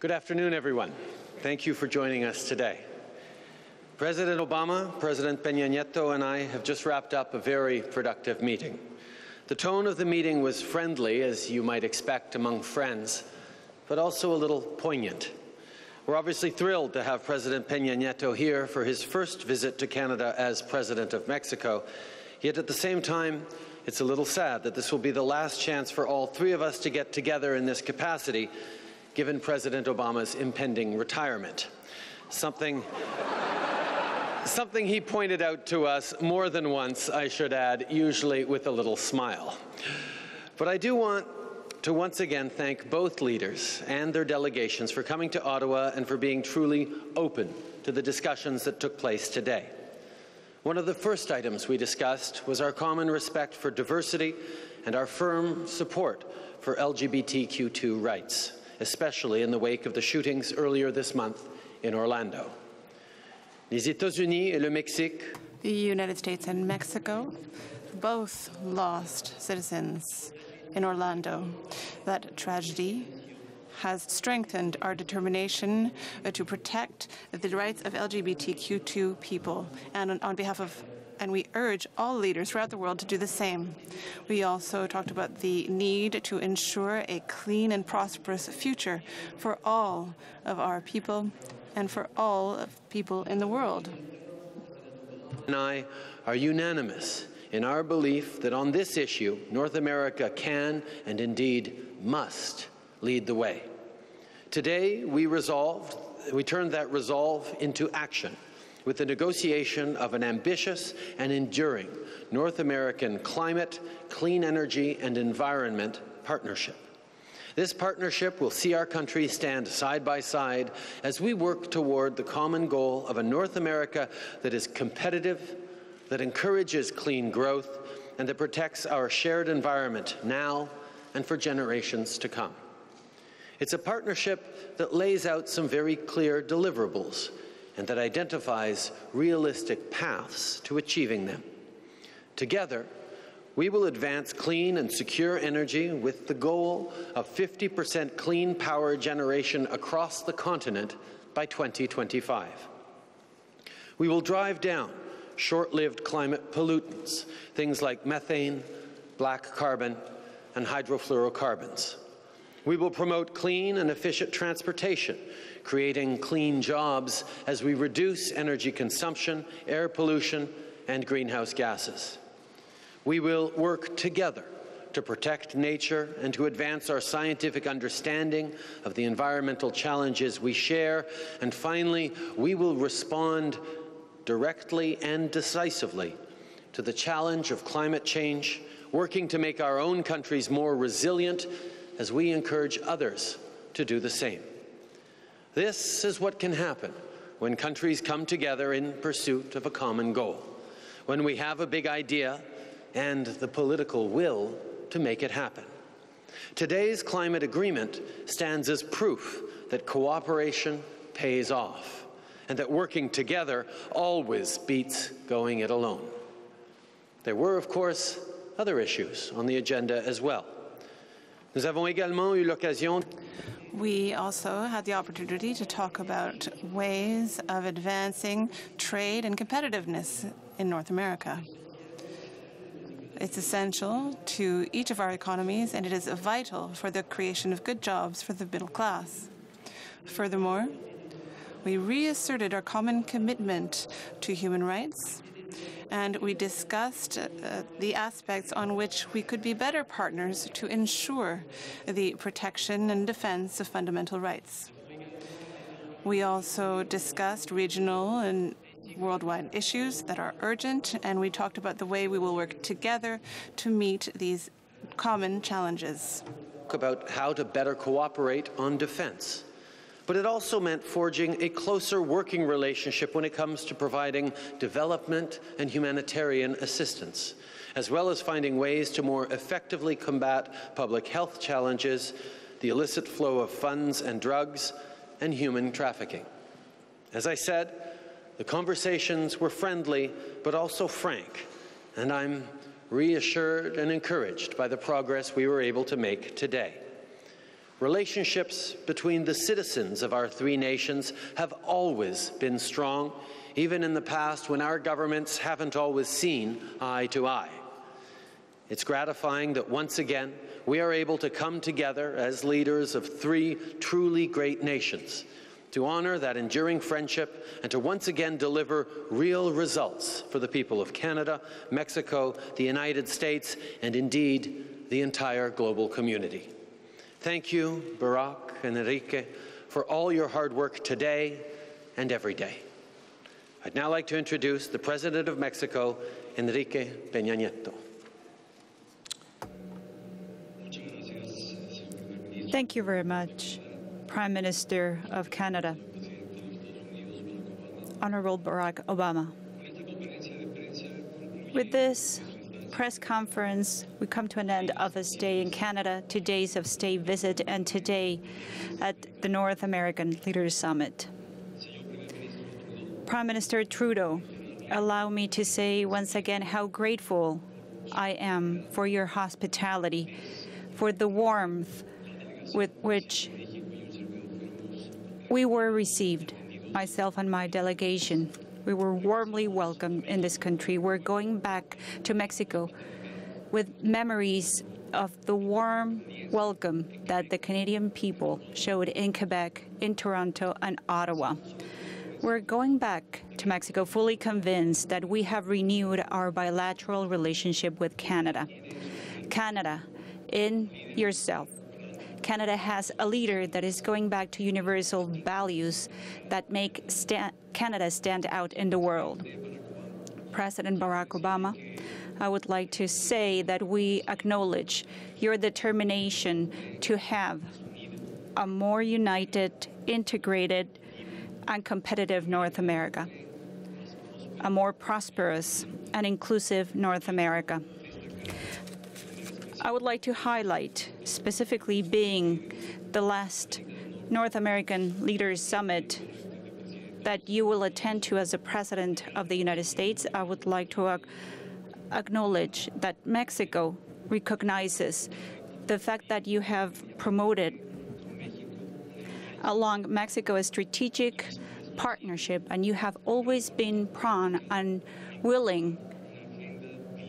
Good afternoon, everyone. Thank you for joining us today. President Obama, President Peña Nieto, and I have just wrapped up a very productive meeting. The tone of the meeting was friendly, as you might expect among friends, but also a little poignant. We're obviously thrilled to have President Peña Nieto here for his first visit to Canada as President of Mexico. Yet at the same time, it's a little sad that this will be the last chance for all three of us to get together in this capacity, given President Obama's impending retirement. Something Something he pointed out to us more than once, I should add, usually with a little smile. But I do want to once again thank both leaders and their delegations for coming to Ottawa and for being truly open to the discussions that took place today. One of the first items we discussed was our common respect for diversity and our firm support for LGBTQ2 rights, especially in the wake of the shootings earlier this month in Orlando. The United States and Mexico both lost citizens in Orlando. That tragedy has strengthened our determination uh, to protect the rights of LGBTQ2 people and on behalf of and we urge all leaders throughout the world to do the same. We also talked about the need to ensure a clean and prosperous future for all of our people and for all of people in the world. and I are unanimous in our belief that on this issue, North America can and indeed must lead the way. Today, we resolved, we turned that resolve into action with the negotiation of an ambitious and enduring North American climate, clean energy, and environment partnership. This partnership will see our countries stand side by side as we work toward the common goal of a North America that is competitive, that encourages clean growth, and that protects our shared environment now and for generations to come. It's a partnership that lays out some very clear deliverables and that identifies realistic paths to achieving them. Together, we will advance clean and secure energy with the goal of 50% clean power generation across the continent by 2025. We will drive down short-lived climate pollutants, things like methane, black carbon, and hydrofluorocarbons. We will promote clean and efficient transportation, creating clean jobs as we reduce energy consumption, air pollution, and greenhouse gases. We will work together to protect nature and to advance our scientific understanding of the environmental challenges we share. And finally, we will respond directly and decisively to the challenge of climate change, working to make our own countries more resilient as we encourage others to do the same. This is what can happen when countries come together in pursuit of a common goal. When we have a big idea and the political will to make it happen. Today's climate agreement stands as proof that cooperation pays off and that working together always beats going it alone. There were, of course, other issues on the agenda as well. Nous avons également eu l'occasion We also had the opportunity to talk about ways of advancing trade and competitiveness in North America. It's essential to each of our economies, and it is vital for the creation of good jobs for the middle class. Furthermore, we reasserted our common commitment to human rights, and we discussed uh, the aspects on which we could be better partners to ensure the protection and defense of fundamental rights. We also discussed regional and worldwide issues that are urgent, and we talked about the way we will work together to meet these common challenges. about how to better cooperate on defense. But it also meant forging a closer working relationship when it comes to providing development and humanitarian assistance, as well as finding ways to more effectively combat public health challenges, the illicit flow of funds and drugs, and human trafficking. As I said, the conversations were friendly but also frank, and I'm reassured and encouraged by the progress we were able to make today. Relationships between the citizens of our three nations have always been strong, even in the past when our governments haven't always seen eye to eye. It's gratifying that once again we are able to come together as leaders of three truly great nations to honor that enduring friendship and to once again deliver real results for the people of Canada, Mexico, the United States, and indeed the entire global community. Thank you, Barack and Enrique, for all your hard work today and every day. I'd now like to introduce the President of Mexico, Enrique Peña Nieto. Thank you very much, Prime Minister of Canada, Honorable Barack Obama. With this press conference, we come to an end of a stay in Canada, two days of state visit, and today at the North American Leaders Summit. Prime Minister Trudeau, allow me to say once again how grateful I am for your hospitality, for the warmth with which we were received, myself and my delegation. We were warmly welcomed in this country. We're going back to Mexico with memories of the warm welcome that the Canadian people showed in Quebec, in Toronto, and Ottawa. We're going back to Mexico fully convinced that we have renewed our bilateral relationship with Canada. Canada, in yourself, Canada has a leader that is going back to universal values that make Canada stand out in the world. President Barack Obama, I would like to say that we acknowledge your determination to have a more united, integrated, and competitive North America, a more prosperous and inclusive North America. I would like to highlight, specifically being the last North American Leaders Summit that you will attend to as the President of the United States, I would like to acknowledge that Mexico recognizes the fact that you have promoted along Mexico a strategic partnership, and you have always been prone and willing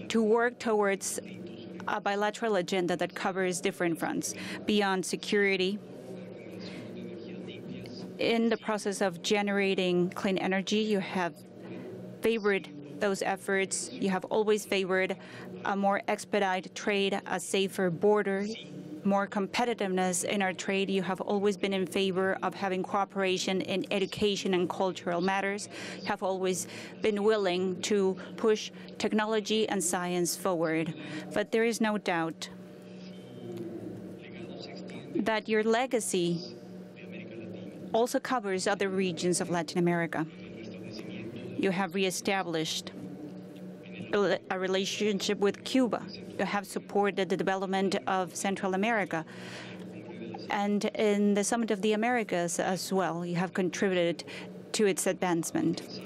to work towards a bilateral agenda that covers different fronts beyond security. In the process of generating clean energy, you have favored those efforts. You have always favored a more expedited trade, a safer border, more competitiveness in our trade. You have always been in favor of having cooperation in education and cultural matters. Have always been willing to push technology and science forward. But there is no doubt that your legacy also covers other regions of Latin America. You have reestablished a relationship with Cuba. Have supported the development of Central America. And in the Summit of the Americas as well, you have contributed to its advancement.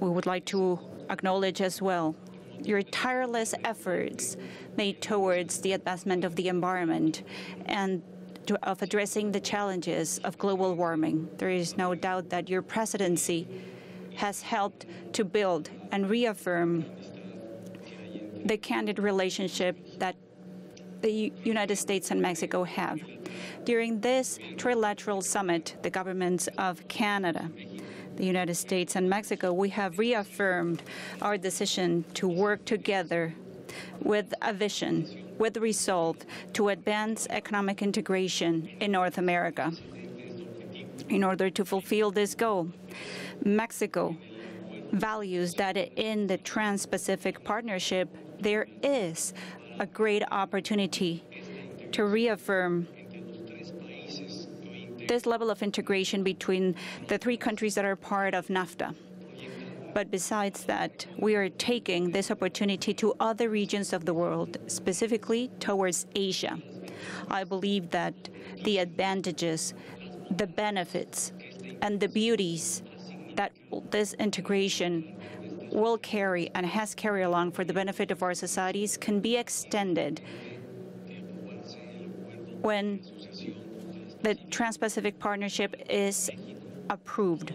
We would like to acknowledge as well your tireless efforts made towards the advancement of the environment and to, of addressing the challenges of global warming. There is no doubt that your presidency has helped to build and reaffirm the candid relationship that the United States and Mexico have. During this trilateral summit, the governments of Canada, the United States, and Mexico, we have reaffirmed our decision to work together with a vision, with resolve to advance economic integration in North America. In order to fulfill this goal, Mexico values that in the Trans-Pacific Partnership, there is a great opportunity to reaffirm this level of integration between the three countries that are part of NAFTA. But besides that, we are taking this opportunity to other regions of the world, specifically towards Asia. I believe that the advantages, the benefits, and the beauties that this integration will carry and has carried along for the benefit of our societies can be extended when the Trans-Pacific Partnership is approved.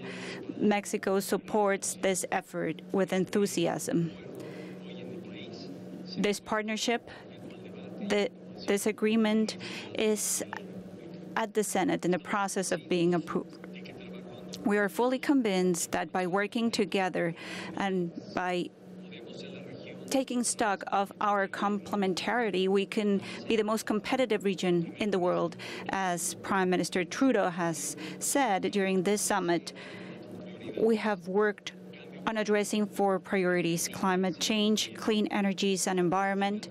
Mexico supports this effort with enthusiasm. This partnership, the, this agreement is at the Senate in the process of being approved. We are fully convinced that by working together and by taking stock of our complementarity, we can be the most competitive region in the world. As Prime Minister Trudeau has said during this summit, we have worked on addressing four priorities climate change, clean energies and environment,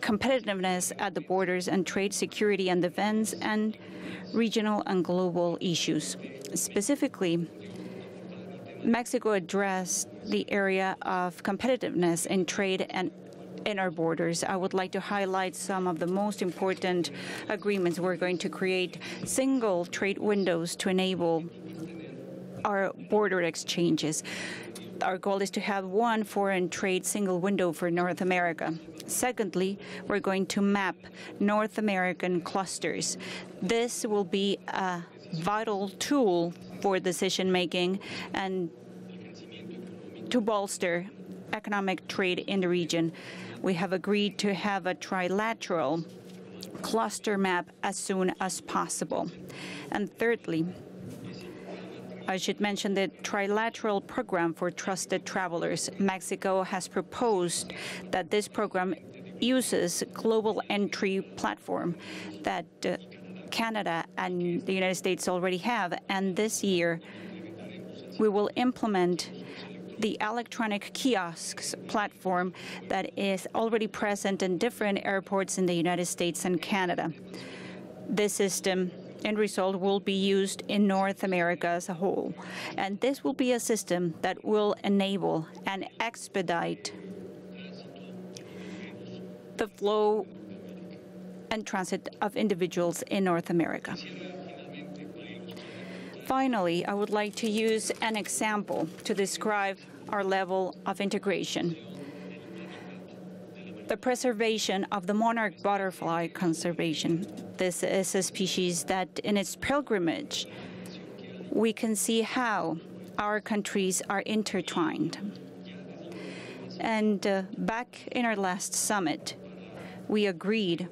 competitiveness at the borders, and trade, security, and defense, and regional and global issues. Specifically, Mexico addressed the area of competitiveness in trade and in our borders. I would like to highlight some of the most important agreements. We're going to create single trade windows to enable our border exchanges. Our goal is to have one foreign trade single window for North America. Secondly, we're going to map North American clusters. This will be a vital tool for decision making and to bolster economic trade in the region. We have agreed to have a trilateral cluster map as soon as possible. And thirdly, I should mention the trilateral program for trusted travelers. Mexico has proposed that this program uses global entry platform that uh, Canada and the United States already have, and this year we will implement the electronic kiosks platform that is already present in different airports in the United States and Canada. This system end result will be used in North America as a whole. And this will be a system that will enable and expedite the flow and transit of individuals in North America. Finally, I would like to use an example to describe our level of integration. The preservation of the monarch butterfly conservation. This is a species that in its pilgrimage, we can see how our countries are intertwined. And uh, back in our last summit, we agreed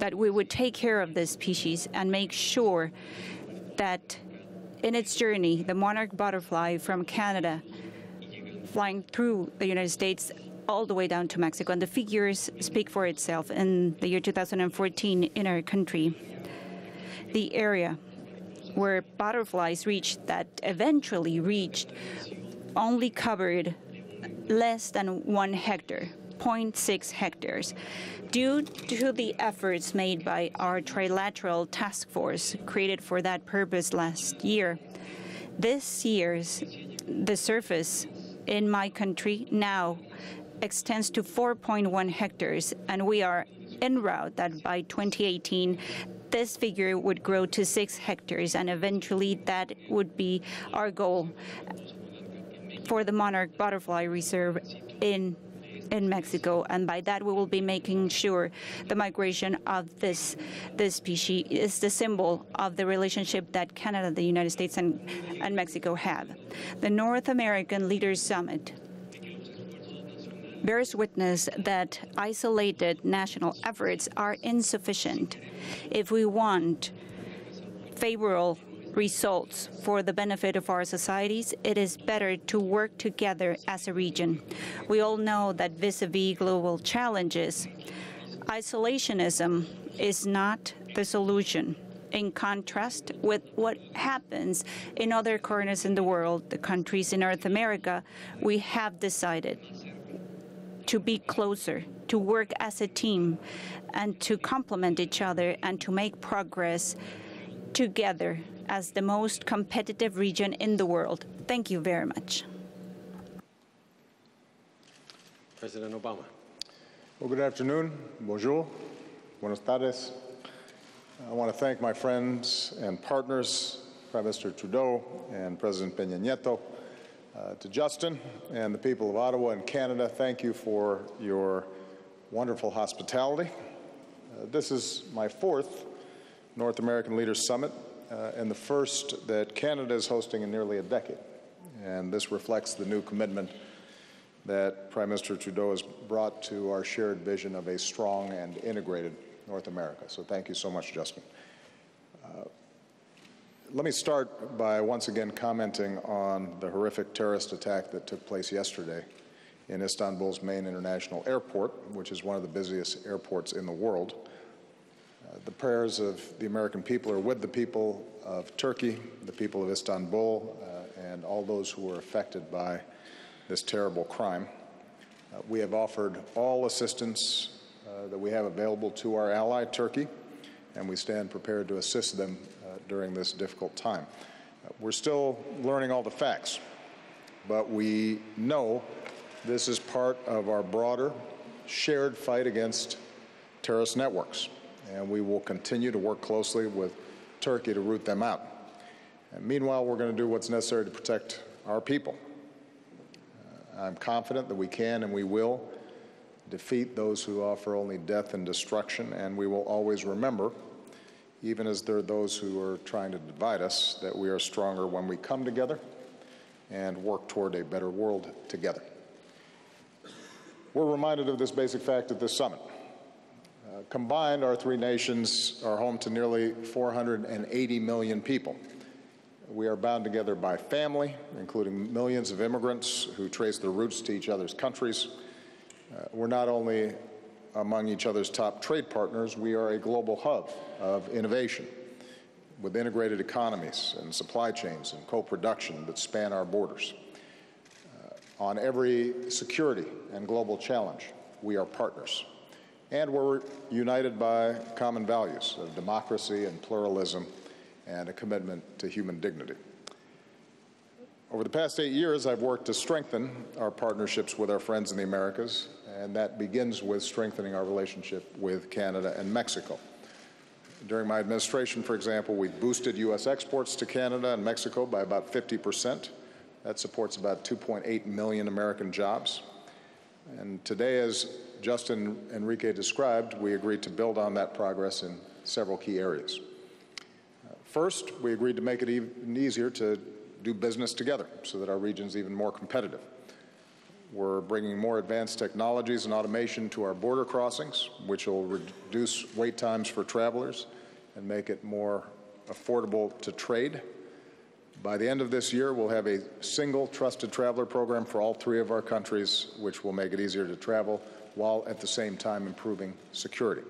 that we would take care of this species and make sure that in its journey, the monarch butterfly from Canada flying through the United States all the way down to Mexico. And the figures speak for itself. In the year 2014, in our country, the area where butterflies reached that eventually reached only covered less than one hectare, 0.6 hectares. Due to the efforts made by our trilateral task force created for that purpose last year, this year's the surface in my country now extends to 4.1 hectares, and we are en route that by 2018, this figure would grow to 6 hectares, and eventually that would be our goal for the monarch butterfly reserve in in Mexico, and by that we will be making sure the migration of this this species is the symbol of the relationship that Canada, the United States, and, and Mexico have. The North American Leaders Summit bears witness that isolated national efforts are insufficient if we want favorable results for the benefit of our societies, it is better to work together as a region. We all know that vis-a-vis -vis global challenges, isolationism is not the solution. In contrast with what happens in other corners in the world, the countries in North America, we have decided to be closer, to work as a team, and to complement each other and to make progress together as the most competitive region in the world. Thank you very much. President Obama. Well, good afternoon. Bonjour. Buenos tardes. I want to thank my friends and partners, Prime Minister Trudeau and President Peña Nieto, uh, to Justin and the people of Ottawa and Canada, thank you for your wonderful hospitality. Uh, this is my fourth North American Leaders Summit uh, and the first that Canada is hosting in nearly a decade. And this reflects the new commitment that Prime Minister Trudeau has brought to our shared vision of a strong and integrated North America. So thank you so much, Justin. Let me start by once again commenting on the horrific terrorist attack that took place yesterday in Istanbul's main international airport, which is one of the busiest airports in the world. Uh, the prayers of the American people are with the people of Turkey, the people of Istanbul, uh, and all those who were affected by this terrible crime. Uh, we have offered all assistance uh, that we have available to our ally, Turkey, and we stand prepared to assist them during this difficult time. Uh, we're still learning all the facts, but we know this is part of our broader shared fight against terrorist networks and we will continue to work closely with Turkey to root them out. And meanwhile, we're going to do what's necessary to protect our people. Uh, I'm confident that we can and we will defeat those who offer only death and destruction, and we will always remember, even as there are those who are trying to divide us, that we are stronger when we come together and work toward a better world together. We're reminded of this basic fact at this summit. Combined, our three nations are home to nearly 480 million people. We are bound together by family, including millions of immigrants who trace their roots to each other's countries. Uh, we're not only among each other's top trade partners, we are a global hub of innovation with integrated economies and supply chains and co-production that span our borders. Uh, on every security and global challenge, we are partners and we're united by common values of democracy and pluralism and a commitment to human dignity. Over the past eight years, I've worked to strengthen our partnerships with our friends in the Americas, and that begins with strengthening our relationship with Canada and Mexico. During my administration, for example, we boosted U.S. exports to Canada and Mexico by about 50 percent. That supports about 2.8 million American jobs. And today, as Justin Enrique described, we agreed to build on that progress in several key areas. First, we agreed to make it even easier to do business together so that our region is even more competitive. We're bringing more advanced technologies and automation to our border crossings, which will reduce wait times for travelers and make it more affordable to trade. By the end of this year, we'll have a single trusted traveler program for all three of our countries, which will make it easier to travel while at the same time improving security.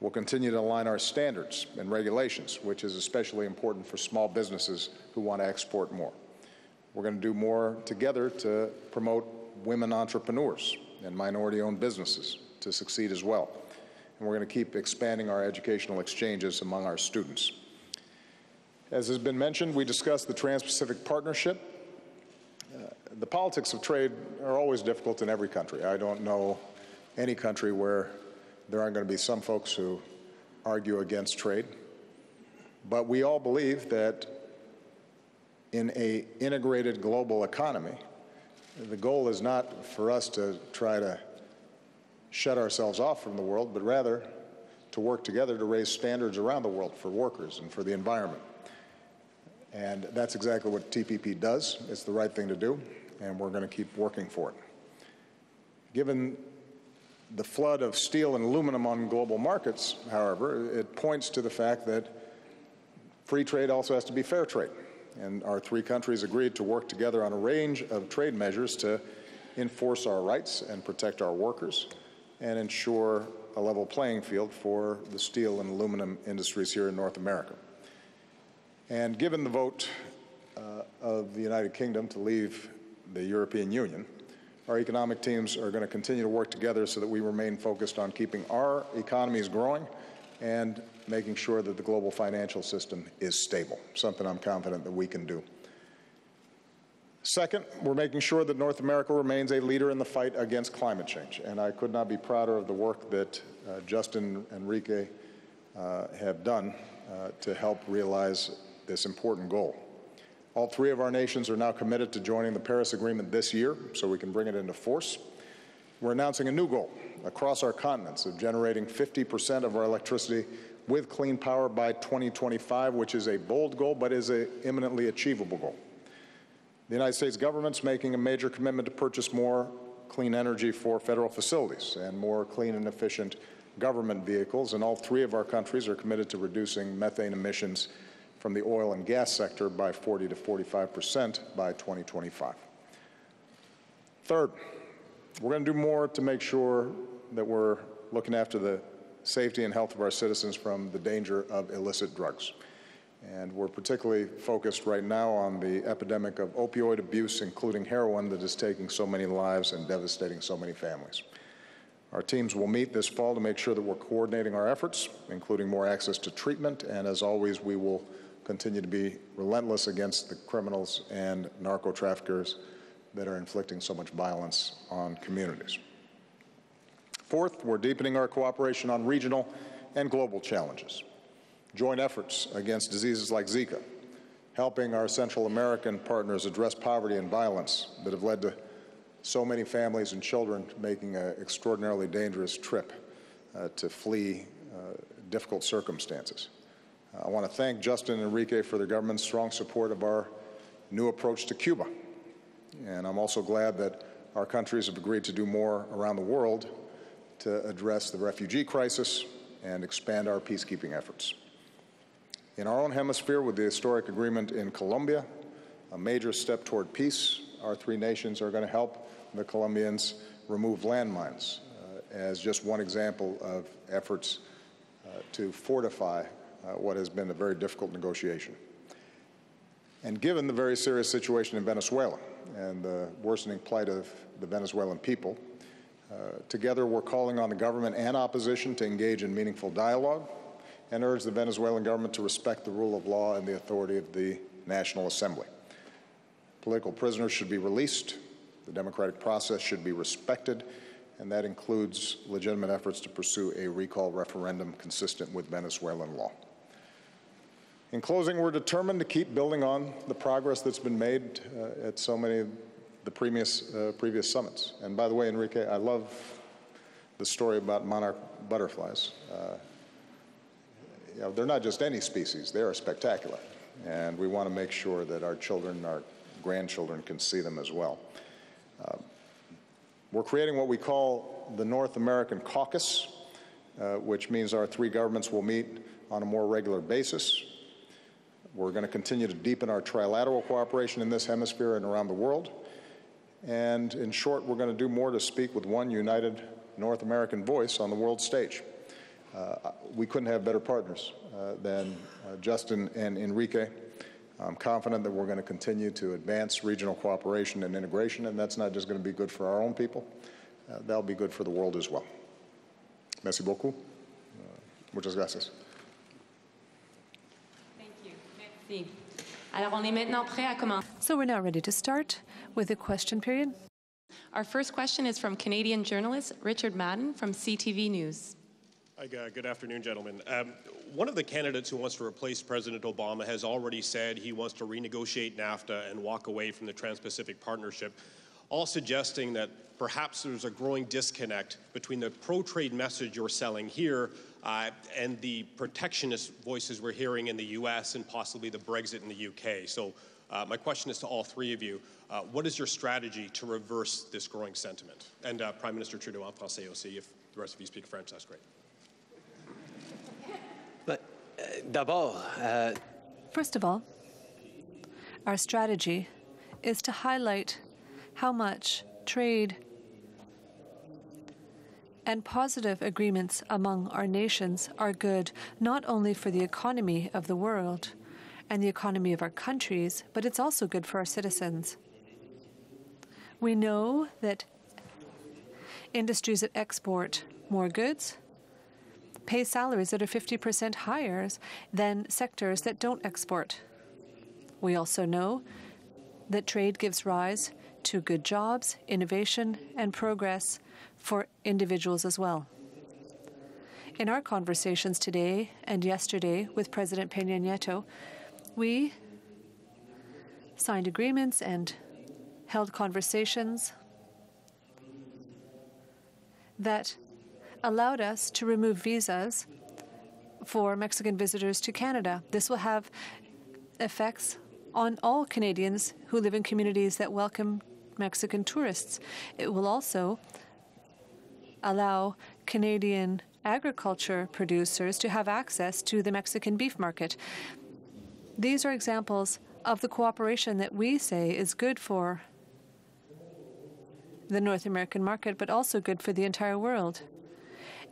We'll continue to align our standards and regulations, which is especially important for small businesses who want to export more. We're going to do more together to promote women entrepreneurs and minority-owned businesses to succeed as well. And we're going to keep expanding our educational exchanges among our students. As has been mentioned, we discussed the Trans-Pacific Partnership uh, the politics of trade are always difficult in every country. I don't know any country where there aren't going to be some folks who argue against trade. But we all believe that in a integrated global economy, the goal is not for us to try to shut ourselves off from the world, but rather to work together to raise standards around the world for workers and for the environment. And that's exactly what TPP does. It's the right thing to do and we're going to keep working for it. Given the flood of steel and aluminum on global markets, however, it points to the fact that free trade also has to be fair trade. And our three countries agreed to work together on a range of trade measures to enforce our rights and protect our workers and ensure a level playing field for the steel and aluminum industries here in North America. And given the vote uh, of the United Kingdom to leave the European Union, our economic teams are going to continue to work together so that we remain focused on keeping our economies growing and making sure that the global financial system is stable, something I'm confident that we can do. Second, we're making sure that North America remains a leader in the fight against climate change. And I could not be prouder of the work that uh, Justin Enrique uh, have done uh, to help realize this important goal. All three of our nations are now committed to joining the Paris Agreement this year so we can bring it into force. We're announcing a new goal across our continents of generating 50% of our electricity with clean power by 2025, which is a bold goal but is an imminently achievable goal. The United States government's making a major commitment to purchase more clean energy for federal facilities and more clean and efficient government vehicles, and all three of our countries are committed to reducing methane emissions from the oil and gas sector by 40 to 45 percent by 2025. Third, we're going to do more to make sure that we're looking after the safety and health of our citizens from the danger of illicit drugs. And we're particularly focused right now on the epidemic of opioid abuse, including heroin, that is taking so many lives and devastating so many families. Our teams will meet this fall to make sure that we're coordinating our efforts, including more access to treatment, and as always, we will continue to be relentless against the criminals and narco traffickers that are inflicting so much violence on communities. Fourth, we're deepening our cooperation on regional and global challenges. Joint efforts against diseases like Zika, helping our Central American partners address poverty and violence that have led to so many families and children making an extraordinarily dangerous trip uh, to flee uh, difficult circumstances. I want to thank Justin and Enrique for their government's strong support of our new approach to Cuba. And I'm also glad that our countries have agreed to do more around the world to address the refugee crisis and expand our peacekeeping efforts. In our own hemisphere, with the historic agreement in Colombia, a major step toward peace, our three nations are going to help the Colombians remove landmines uh, as just one example of efforts uh, to fortify uh, what has been a very difficult negotiation. And given the very serious situation in Venezuela and the worsening plight of the Venezuelan people, together we're calling on the government and opposition to engage in meaningful dialogue and urge the Venezuelan government to respect the rule of law and the authority of the National Assembly. Political prisoners should be released, the democratic process should be respected, and that includes legitimate efforts to pursue a recall referendum consistent with Venezuelan law. In closing, we're determined to keep building on the progress that's been made uh, at so many the previous, uh, previous summits. And by the way, Enrique, I love the story about monarch butterflies. Uh, you know, they're not just any species, they are spectacular. And we want to make sure that our children, our grandchildren can see them as well. Uh, we're creating what we call the North American Caucus, uh, which means our three governments will meet on a more regular basis. We're going to continue to deepen our trilateral cooperation in this hemisphere and around the world. And in short, we're going to do more to speak with one united North American voice on the world stage. Uh, we couldn't have better partners uh, than uh, Justin and Enrique. I'm confident that we're going to continue to advance regional cooperation and integration, and that's not just going to be good for our own people, uh, that'll be good for the world as well. Merci beaucoup. Uh, muchas gracias. Thank you. Merci. So we're now ready to start with a question period. Our first question is from Canadian journalist Richard Madan from CTV News. Hi, good afternoon, gentlemen. Um, one of the candidates who wants to replace President Obama has already said he wants to renegotiate NAFTA and walk away from the Trans Pacific Partnership, all suggesting that perhaps there's a growing disconnect between the pro trade message you're selling here uh, and the protectionist voices we're hearing in the US and possibly the Brexit in the UK. So, uh, my question is to all three of you uh, what is your strategy to reverse this growing sentiment? And uh, Prime Minister Trudeau en français aussi, if the rest of you speak French, that's great. But, uh, d'abord, uh, First of all, our strategy is to highlight how much trade and positive agreements among our nations are good not only for the economy of the world and the economy of our countries, but it's also good for our citizens. We know that industries that export more goods pay salaries that are 50% higher than sectors that don't export. We also know that trade gives rise to good jobs, innovation, and progress for individuals as well. In our conversations today and yesterday with President Peña Nieto, we signed agreements and held conversations that allowed us to remove visas for Mexican visitors to Canada. This will have effects on all Canadians who live in communities that welcome Mexican tourists. It will also allow Canadian agriculture producers to have access to the Mexican beef market. These are examples of the cooperation that we say is good for the North American market, but also good for the entire world.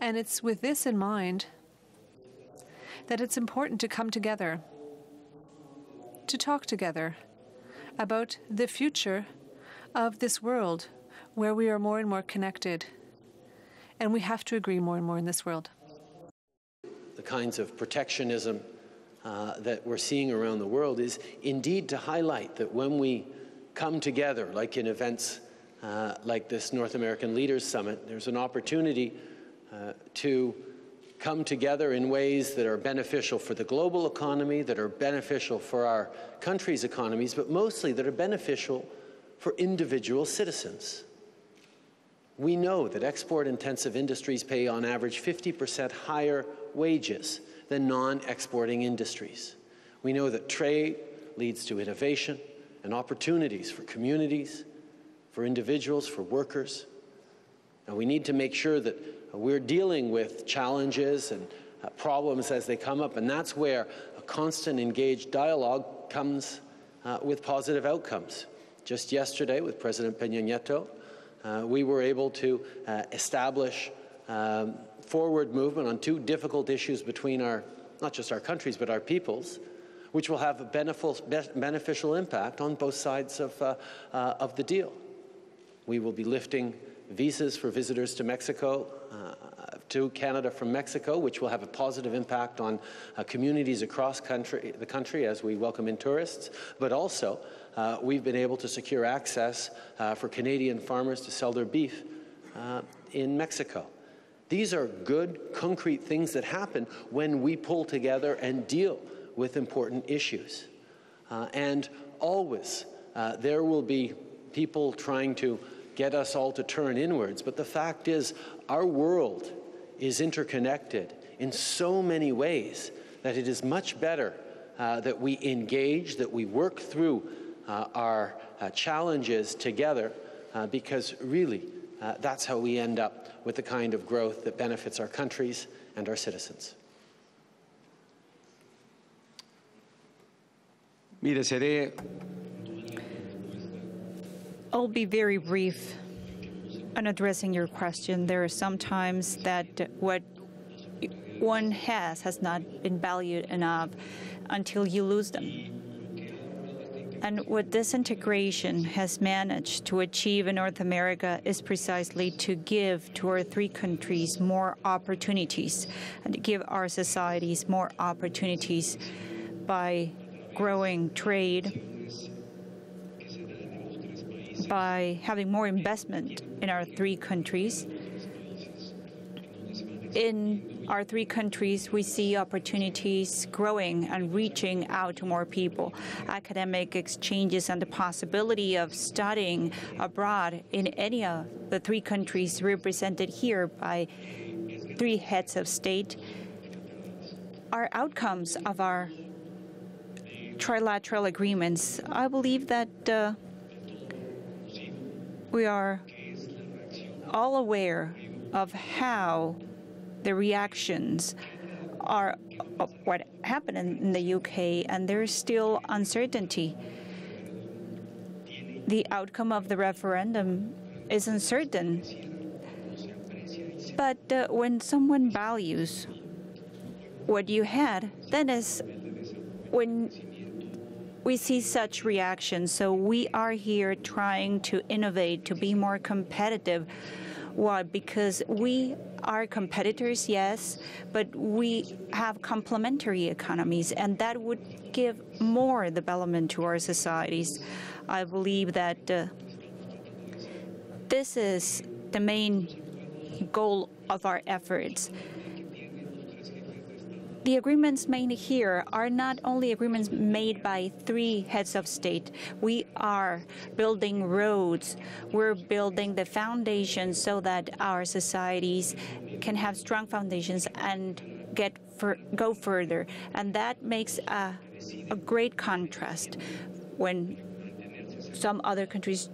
And it's with this in mind that it's important to come together, to talk together about the future of this world where we are more and more connected. And we have to agree more and more in this world. The kinds of protectionism uh, that we're seeing around the world is indeed to highlight that when we come together, like in events uh, like this North American Leaders Summit, there's an opportunity uh, to come together in ways that are beneficial for the global economy, that are beneficial for our country's economies, but mostly that are beneficial for individual citizens. We know that export-intensive industries pay on average 50% higher wages than non-exporting industries. We know that trade leads to innovation and opportunities for communities, for individuals, for workers. And we need to make sure that we're dealing with challenges and uh, problems as they come up, and that's where a constant engaged dialogue comes uh, with positive outcomes. Just yesterday with President Peña Nieto, uh, we were able to uh, establish um, forward movement on two difficult issues between our, not just our countries, but our peoples, which will have a beneficial impact on both sides of, uh, uh, of the deal. We will be lifting visas for visitors to Mexico, uh, to Canada from Mexico, which will have a positive impact on uh, communities across country, the country as we welcome in tourists, but also uh, we've been able to secure access uh, for Canadian farmers to sell their beef uh, in Mexico. These are good, concrete things that happen when we pull together and deal with important issues. Uh, and always there will be people trying to get us all to turn inwards. But the fact is, our world is interconnected in so many ways that it is much better uh, that we engage, that we work through uh, our uh, challenges together, uh, because really, uh, that's how we end up with the kind of growth that benefits our countries and our citizens. Mire, seré I'll be very brief on addressing your question. There are some times that what one has has not been valued enough until you lose them. And what this integration has managed to achieve in North America is precisely to give to our three countries more opportunities and to give our societies more opportunities by growing trade, by having more investment in our three countries. In our three countries, we see opportunities growing and reaching out to more people. Academic exchanges and the possibility of studying abroad in any of the three countries represented here by three heads of state are outcomes of our trilateral agreements. I believe that uh, we are all aware of how the reactions are what happened in the UK, and there's still uncertainty. The outcome of the referendum is uncertain. But uh, when someone values what you had, then is when we see such reactions. So we are here trying to innovate, to be more competitive. Why? Because we are competitors, yes, but we have complementary economies, and that would give more development to our societies. I believe that uh, this is the main goal of our efforts. The agreements made here are not only agreements made by three heads of state. We are building roads. We're building the foundations so that our societies can have strong foundations and get for, go further. And that makes a, a great contrast when some other countries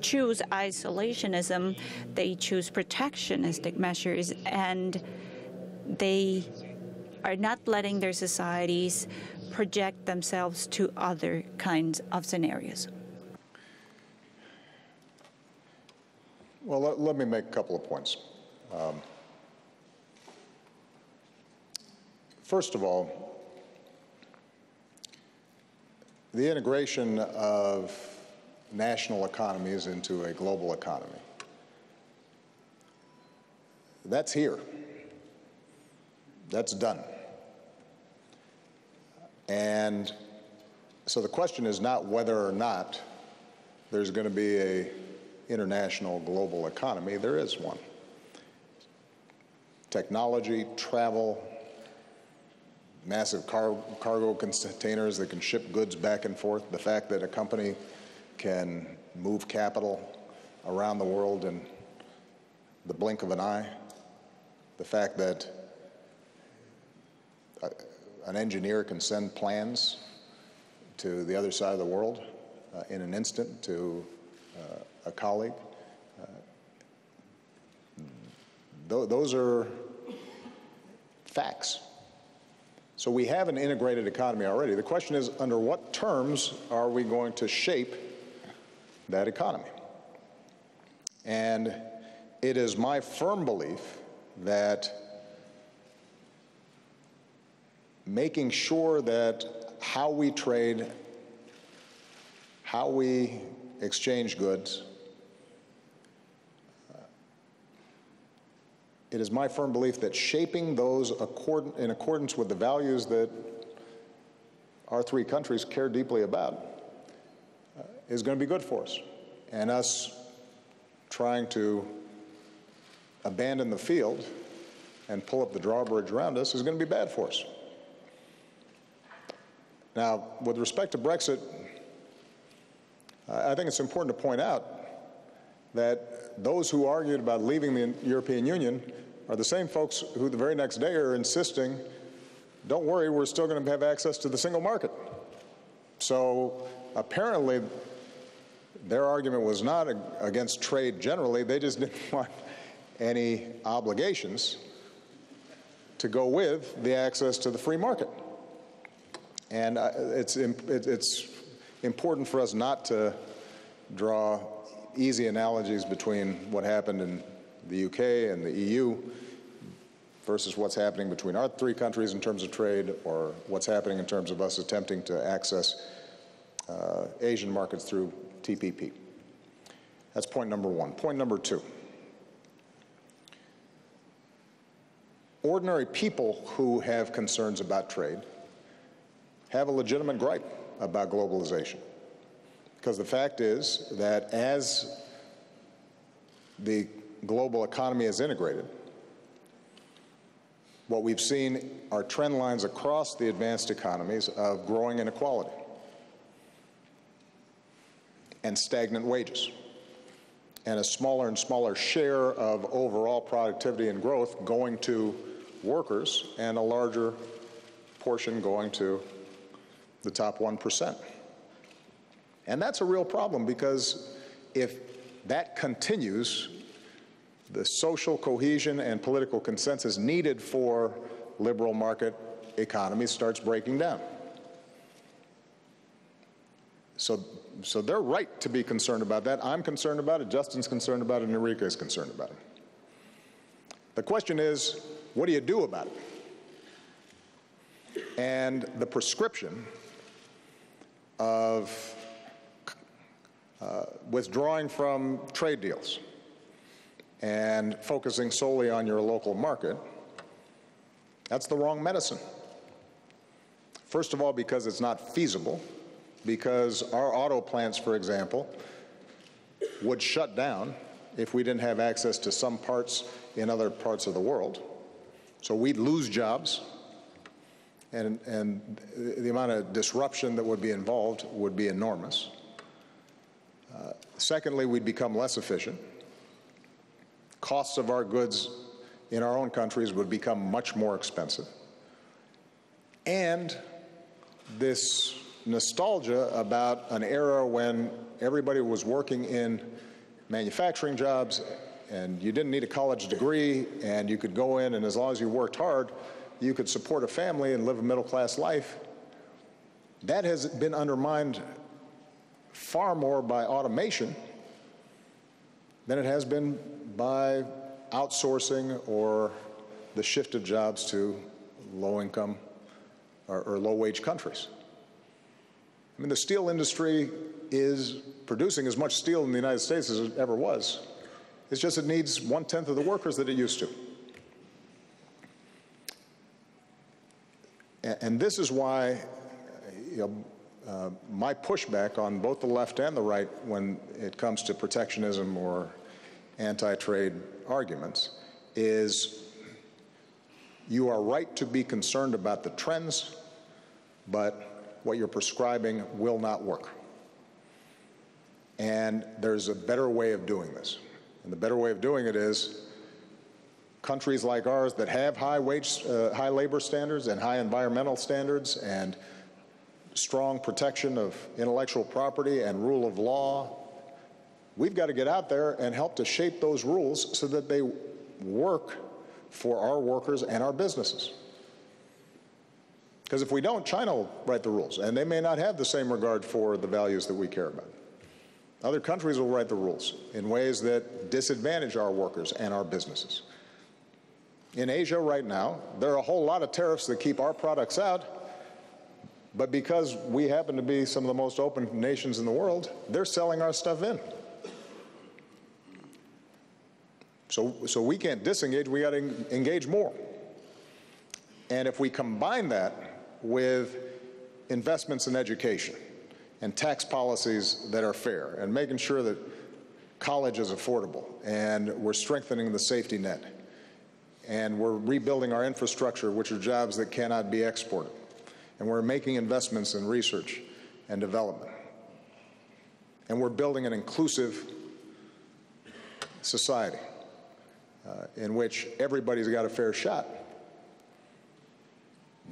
choose isolationism, they choose protectionistic measures, and they are not letting their societies project themselves to other kinds of scenarios. Well, let, let me make a couple of points. Um, first of all, the integration of national economies into a global economy. That's here. That's done. And so the question is not whether or not there's going to be a international global economy. There is one. Technology, travel, massive car cargo containers that can ship goods back and forth, the fact that a company can move capital around the world in the blink of an eye, the fact that an engineer can send plans to the other side of the world uh, in an instant to uh, a colleague. Uh, th those are facts. So we have an integrated economy already. The question is, under what terms are we going to shape that economy? And it is my firm belief that making sure that how we trade, how we exchange goods, uh, it is my firm belief that shaping those accord in accordance with the values that our three countries care deeply about uh, is going to be good for us. And us trying to abandon the field and pull up the drawbridge around us is going to be bad for us. Now, with respect to Brexit, I think it's important to point out that those who argued about leaving the European Union are the same folks who the very next day are insisting, don't worry, we're still going to have access to the single market. So apparently, their argument was not against trade generally, they just didn't want any obligations to go with the access to the free market. And uh, it's, it's important for us not to draw easy analogies between what happened in the UK and the EU versus what's happening between our three countries in terms of trade or what's happening in terms of us attempting to access uh, Asian markets through TPP. That's point number one. Point number two. Ordinary people who have concerns about trade have a legitimate gripe about globalization. Because the fact is that as the global economy is integrated, what we've seen are trend lines across the advanced economies of growing inequality and stagnant wages and a smaller and smaller share of overall productivity and growth going to workers and a larger portion going to the top 1%. And that's a real problem because if that continues, the social cohesion and political consensus needed for liberal market economies starts breaking down. So, so they're right to be concerned about that. I'm concerned about it, Justin's concerned about it, and Enrique is concerned about it. The question is, what do you do about it? And the prescription of uh, withdrawing from trade deals and focusing solely on your local market, that's the wrong medicine. First of all, because it's not feasible, because our auto plants, for example, would shut down if we didn't have access to some parts in other parts of the world. So we'd lose jobs. And, and the amount of disruption that would be involved would be enormous. Uh, secondly, we'd become less efficient. Costs of our goods in our own countries would become much more expensive. And this nostalgia about an era when everybody was working in manufacturing jobs and you didn't need a college degree and you could go in and as long as you worked hard, you could support a family and live a middle class life. That has been undermined far more by automation than it has been by outsourcing or the shift of jobs to low income or, or low wage countries. I mean, the steel industry is producing as much steel in the United States as it ever was. It's just it needs one tenth of the workers that it used to. And this is why you know, uh, my pushback on both the left and the right when it comes to protectionism or anti trade arguments is you are right to be concerned about the trends, but what you're prescribing will not work. And there's a better way of doing this. And the better way of doing it is countries like ours that have high wage, uh, high labor standards and high environmental standards and strong protection of intellectual property and rule of law, we've got to get out there and help to shape those rules so that they work for our workers and our businesses. Because if we don't, China will write the rules, and they may not have the same regard for the values that we care about. Other countries will write the rules in ways that disadvantage our workers and our businesses. In Asia right now, there are a whole lot of tariffs that keep our products out, but because we happen to be some of the most open nations in the world, they're selling our stuff in. So, so we can't disengage, we got to engage more. And if we combine that with investments in education and tax policies that are fair and making sure that college is affordable and we're strengthening the safety net and we're rebuilding our infrastructure, which are jobs that cannot be exported, and we're making investments in research and development. And we're building an inclusive society uh, in which everybody's got a fair shot.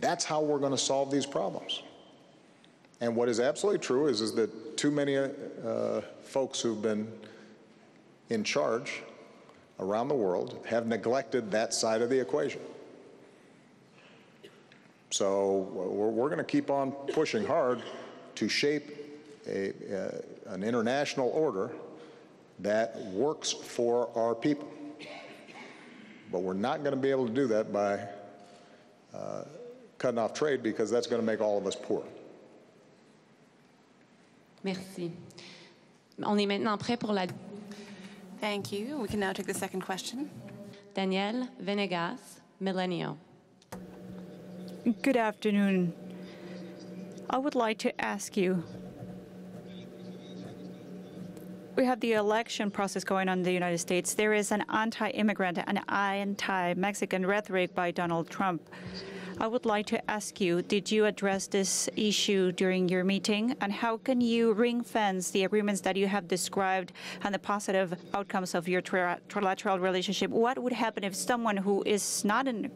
That's how we're going to solve these problems. And what is absolutely true is, is that too many uh, folks who've been in charge around the world have neglected that side of the equation. So we're, we're going to keep on pushing hard to shape a, an international order that works for our people. But we're not going to be able to do that by uh, cutting off trade because that's going to make all of us poor. Merci. On est maintenant prêt pour la Thank you. We can now take the second question. Danielle Venegas, Milenio. Good afternoon. I would like to ask you we have the election process going on in the United States. There is an anti immigrant and anti Mexican rhetoric by Donald Trump. I would like to ask you did you address this issue during your meeting? And how can you ring fence the agreements that you have described and the positive outcomes of your trilateral relationship? What would happen if someone who is not in,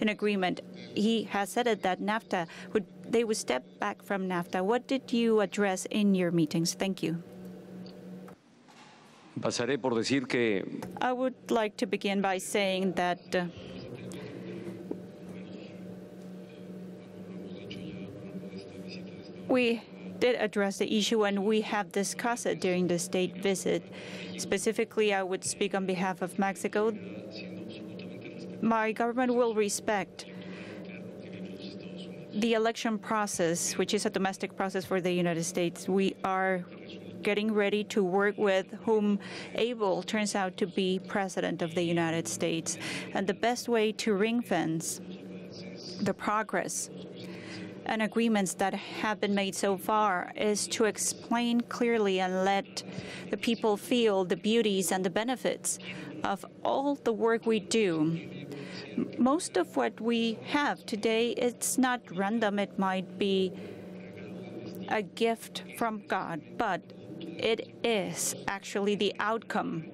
in agreement, he has said it that NAFTA would they would step back from NAFTA? What did you address in your meetings? Thank you. Pasaré por decir que I would like to begin by saying that uh, we did address the issue and we have discussed it during the state visit. Specifically, I would speak on behalf of Mexico. My government will respect the election process, which is a domestic process for the United States. We are getting ready to work with whom able turns out to be president of the United States. And the best way to ring fence the progress and agreements that have been made so far is to explain clearly and let the people feel the beauties and the benefits of all the work we do. Most of what we have today, it's not random. It might be a gift from God, but it is actually the outcome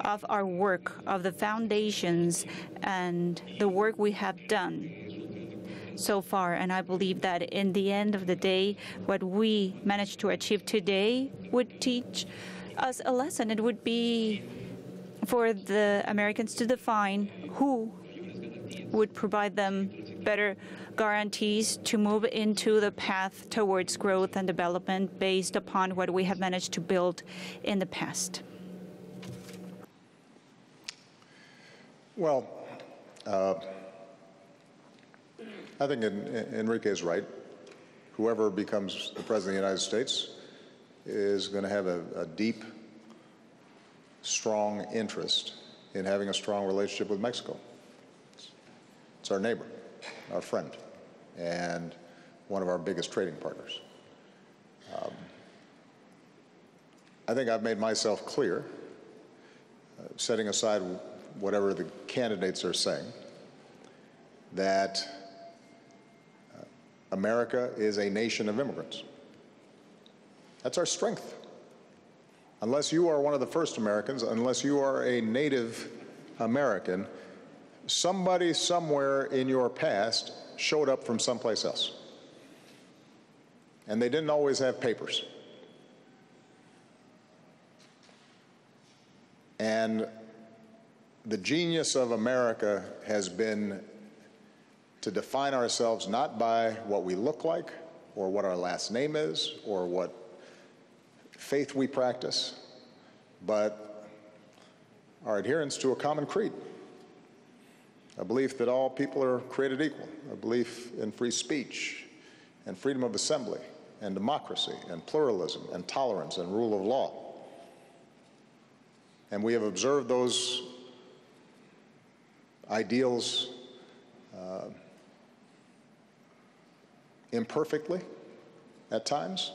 of our work, of the foundations and the work we have done so far. And I believe that in the end of the day, what we managed to achieve today would teach us a lesson. It would be for the Americans to define who would provide them better guarantees to move into the path towards growth and development based upon what we have managed to build in the past. Well, uh, I think Enrique is right. Whoever becomes the President of the United States is going to have a, a deep, strong interest in having a strong relationship with Mexico. It's our neighbor, our friend, and one of our biggest trading partners. Um, I think I've made myself clear, uh, setting aside whatever the candidates are saying, that America is a nation of immigrants. That's our strength. Unless you are one of the first Americans, unless you are a native American, somebody somewhere in your past showed up from someplace else. And they didn't always have papers. And the genius of America has been to define ourselves not by what we look like or what our last name is or what faith we practice, but our adherence to a common creed. A belief that all people are created equal, a belief in free speech and freedom of assembly and democracy and pluralism and tolerance and rule of law. And we have observed those ideals uh, imperfectly at times,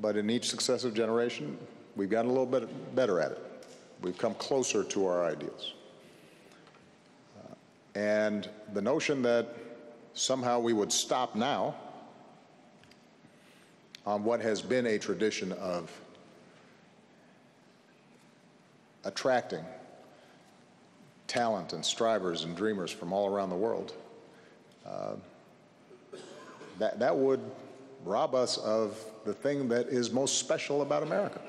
but in each successive generation, we've gotten a little bit better at it. We've come closer to our ideals. Uh, and the notion that somehow we would stop now on what has been a tradition of attracting talent and strivers and dreamers from all around the world, uh, that, that would rob us of the thing that is most special about America.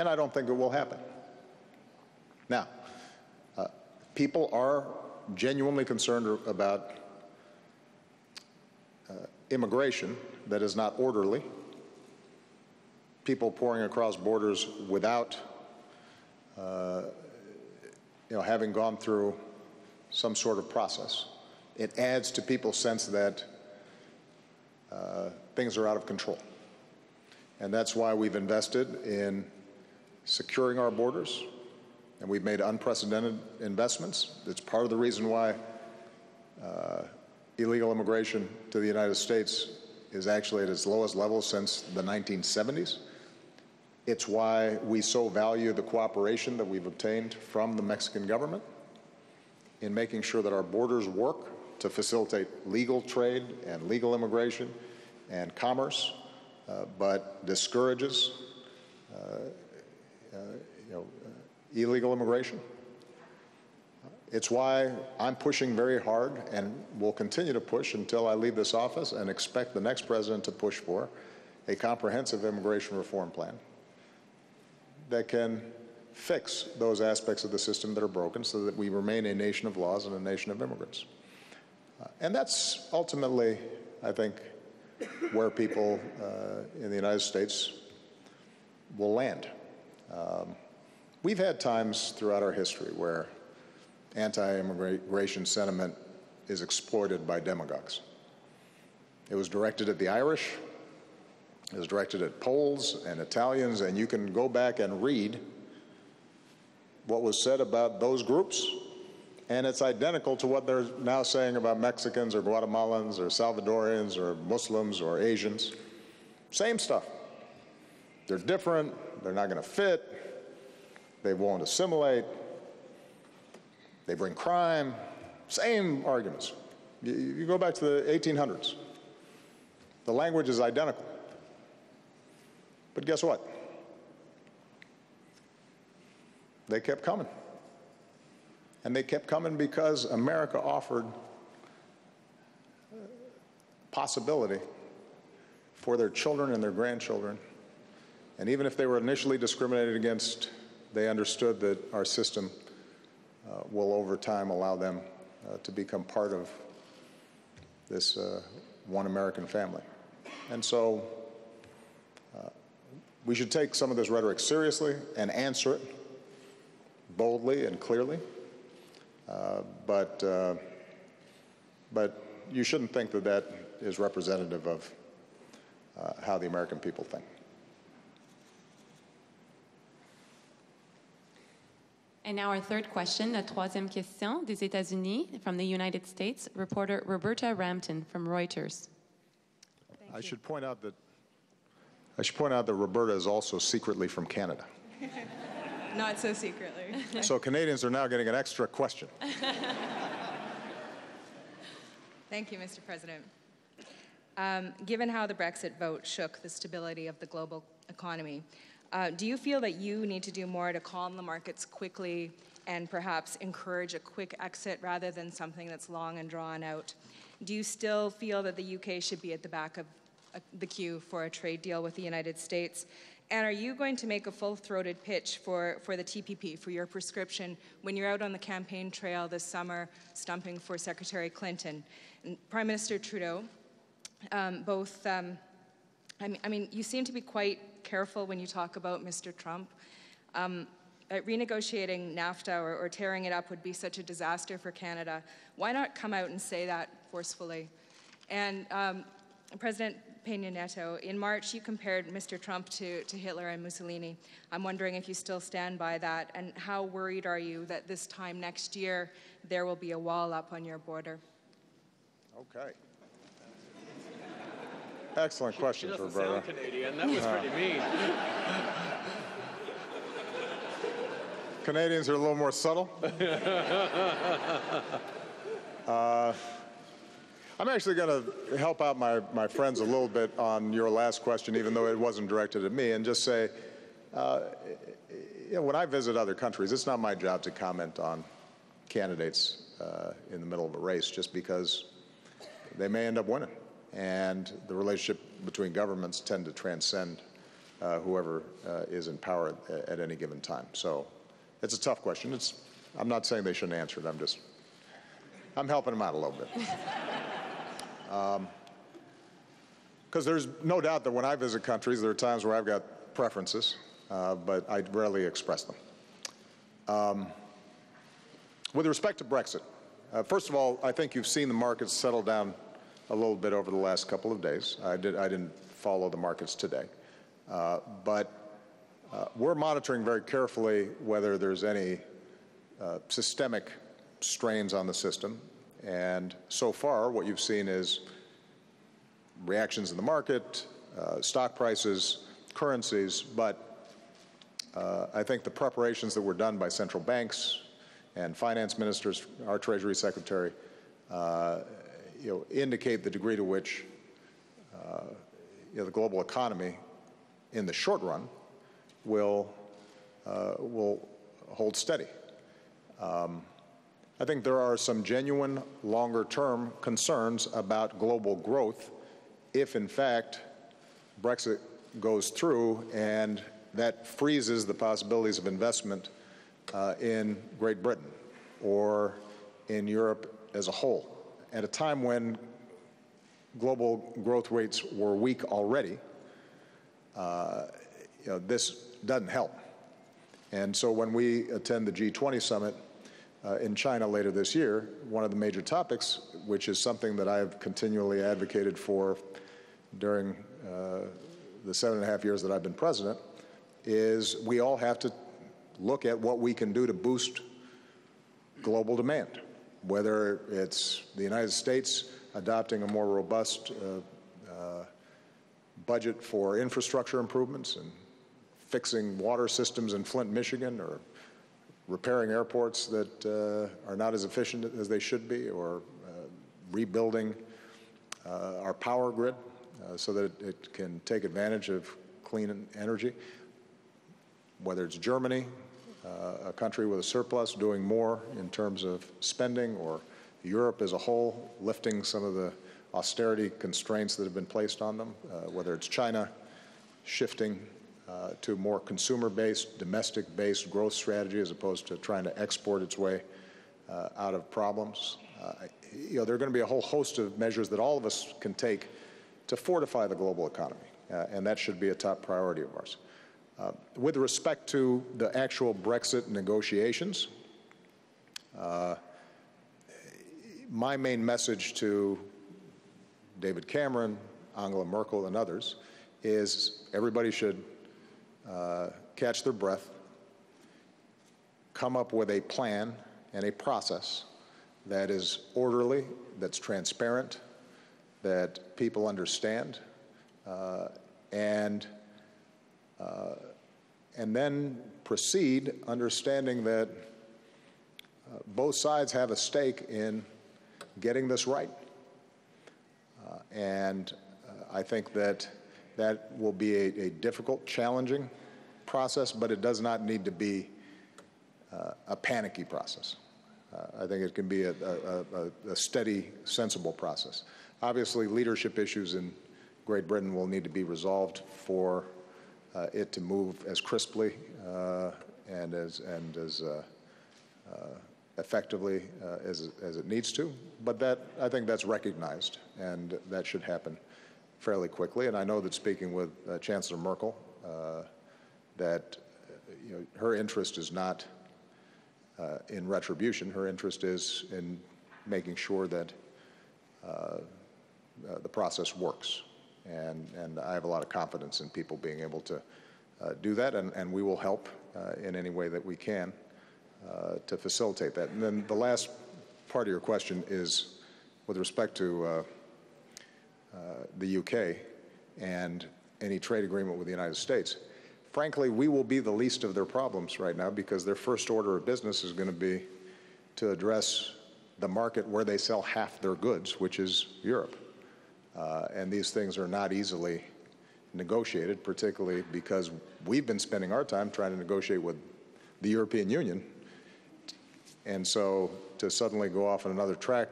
And I don't think it will happen. Now, uh, people are genuinely concerned about uh, immigration that is not orderly, people pouring across borders without uh, you know, having gone through some sort of process. It adds to people's sense that uh, things are out of control. And that's why we've invested in securing our borders, and we've made unprecedented investments. It's part of the reason why uh, illegal immigration to the United States is actually at its lowest level since the 1970s. It's why we so value the cooperation that we've obtained from the Mexican government in making sure that our borders work to facilitate legal trade and legal immigration and commerce, uh, but discourages uh, uh, you know, illegal immigration. It's why I'm pushing very hard and will continue to push until I leave this office and expect the next president to push for a comprehensive immigration reform plan that can fix those aspects of the system that are broken so that we remain a nation of laws and a nation of immigrants. Uh, and that's ultimately, I think, where people uh, in the United States will land. Um, we've had times throughout our history where anti-immigration sentiment is exploited by demagogues. It was directed at the Irish, it was directed at Poles and Italians, and you can go back and read what was said about those groups, and it's identical to what they're now saying about Mexicans or Guatemalans or Salvadorians or Muslims or Asians. Same stuff. They're different, they're not going to fit, they won't assimilate, they bring crime, same arguments. You, you go back to the 1800s, the language is identical. But guess what? They kept coming. And they kept coming because America offered possibility for their children and their grandchildren. And even if they were initially discriminated against, they understood that our system uh, will over time allow them uh, to become part of this uh, one American family. And so uh, we should take some of this rhetoric seriously and answer it boldly and clearly. Uh, but, uh, but you shouldn't think that that is representative of uh, how the American people think. And now our third question, la troisième question des États-Unis from the United States, reporter Roberta Rampton from Reuters. I should point out that I should point out that Roberta is also secretly from Canada. Not so secretly. So Canadians are now getting an extra question. Thank you, Mr. President. Um, given how the Brexit vote shook the stability of the global economy, uh, do you feel that you need to do more to calm the markets quickly and perhaps encourage a quick exit rather than something that's long and drawn out? Do you still feel that the UK should be at the back of uh, the queue for a trade deal with the United States? And are you going to make a full throated pitch for, for the TPP, for your prescription, when you're out on the campaign trail this summer stumping for Secretary Clinton? And Prime Minister Trudeau, um, both, um, I, mean, I, mean, you seem to be quite careful when you talk about Mr. Trump. Um, uh, renegotiating NAFTA or, or tearing it up would be such a disaster for Canada. Why not come out and say that forcefully? And um, President Peña Nieto, in March you compared Mr. Trump to, to Hitler and Mussolini. I'm wondering if you still stand by that, and how worried are you that this time next year there will be a wall up on your border? Okay. Excellent questions, she doesn't Roberta. sound Canadian. That was pretty mean. Canadians are a little more subtle. uh, I'm actually going to help out my, my friends a little bit on your last question, even though it wasn't directed at me, and just say, uh, you know, when I visit other countries, it's not my job to comment on candidates uh, in the middle of a race just because they may end up winning. And the relationship between governments tend to transcend uh, whoever uh, is in power at, at any given time. So it's a tough question. It's, I'm not saying they shouldn't answer it. I'm just, I'm helping them out a little bit. Because um, there's no doubt that when I visit countries, there are times where I've got preferences, uh, but I rarely express them. Um, with respect to Brexit, uh, first of all, I think you've seen the markets settle down a little bit over the last couple of days. I, did, I didn't follow the markets today. Uh, but uh, we're monitoring very carefully whether there's any uh, systemic strains on the system. And so far, what you've seen is reactions in the market, uh, stock prices, currencies, but uh, I think the preparations that were done by central banks and finance ministers, our Treasury Secretary, uh, you know, indicate the degree to which uh, you know, the global economy in the short run will, uh, will hold steady. Um, I think there are some genuine longer-term concerns about global growth if, in fact, Brexit goes through and that freezes the possibilities of investment uh, in Great Britain or in Europe as a whole. At a time when global growth rates were weak already, uh, you know, this doesn't help. And so when we attend the G20 summit, uh, in China later this year, one of the major topics, which is something that I've continually advocated for during uh, the seven and a half years that I've been president, is we all have to look at what we can do to boost global demand, whether it's the United States adopting a more robust uh, uh budget for infrastructure improvements and fixing water systems in Flint, Michigan, or repairing airports that uh, are not as efficient as they should be, or uh, rebuilding uh, our power grid so that it, it can take advantage of clean energy. Whether it's Germany, uh, a country with a surplus, doing more in terms of spending, or Europe as a whole, lifting some of the austerity constraints that have been placed on them, uh, whether it's China shifting uh, to more consumer-based, domestic-based growth strategy as opposed to trying to export its way uh, out of problems. Uh, you know, there are going to be a whole host of measures that all of us can take to fortify the global economy, uh, and that should be a top priority of ours. Uh, with respect to the actual Brexit negotiations, uh, my main message to David Cameron, Angela Merkel, and others is everybody should uh, catch their breath, come up with a plan and a process that is orderly, that's transparent, that people understand, uh, and uh, and then proceed understanding that uh, both sides have a stake in getting this right. Uh, and uh, I think that that will be a, a, difficult, challenging process, but it does not need to be uh, a panicky process. Uh, I think it can be a, a, a, steady, sensible process. Obviously, leadership issues in Great Britain will need to be resolved for uh, it to move as crisply uh, and as, and as uh, effectively as, as it needs to. But that, I think that's recognized, and that should happen fairly quickly. And I know that speaking with Chancellor Merkel, that you know, her interest is not uh, in retribution. Her interest is in making sure that uh, uh, the process works. And, and I have a lot of confidence in people being able to uh, do that, and, and we will help uh, in any way that we can uh, to facilitate that. And then the last part of your question is with respect to uh, uh, the UK and any trade agreement with the United States. Frankly, we will be the least of their problems right now because their first order of business is going to be to address the market where they sell half their goods, which is Europe. Uh, and these things are not easily negotiated, particularly because we've been spending our time trying to negotiate with the European Union. And so to suddenly go off on another track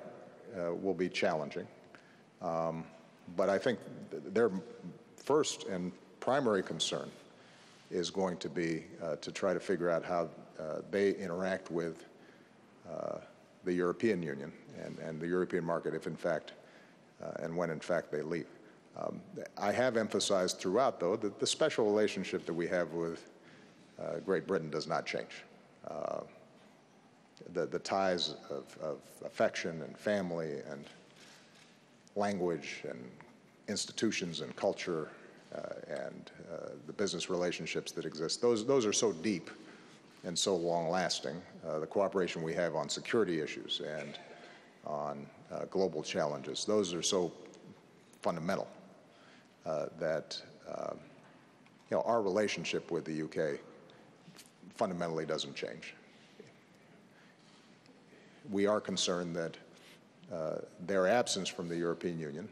uh, will be challenging. Um, but I think their first and primary concern is going to be uh, to try to figure out how uh, they interact with uh, the European Union and, and the European market if in fact uh, and when in fact they leave. Um, I have emphasized throughout, though, that the special relationship that we have with uh, Great Britain does not change. Uh, the, the ties of, of, affection and family and language and institutions and culture uh, and uh, the business relationships that exist, those, those are so deep and so long lasting. Uh, the cooperation we have on security issues and on uh, global challenges. Those are so fundamental uh, that uh, you know our relationship with the UK fundamentally doesn't change. We are concerned that their absence from the European Union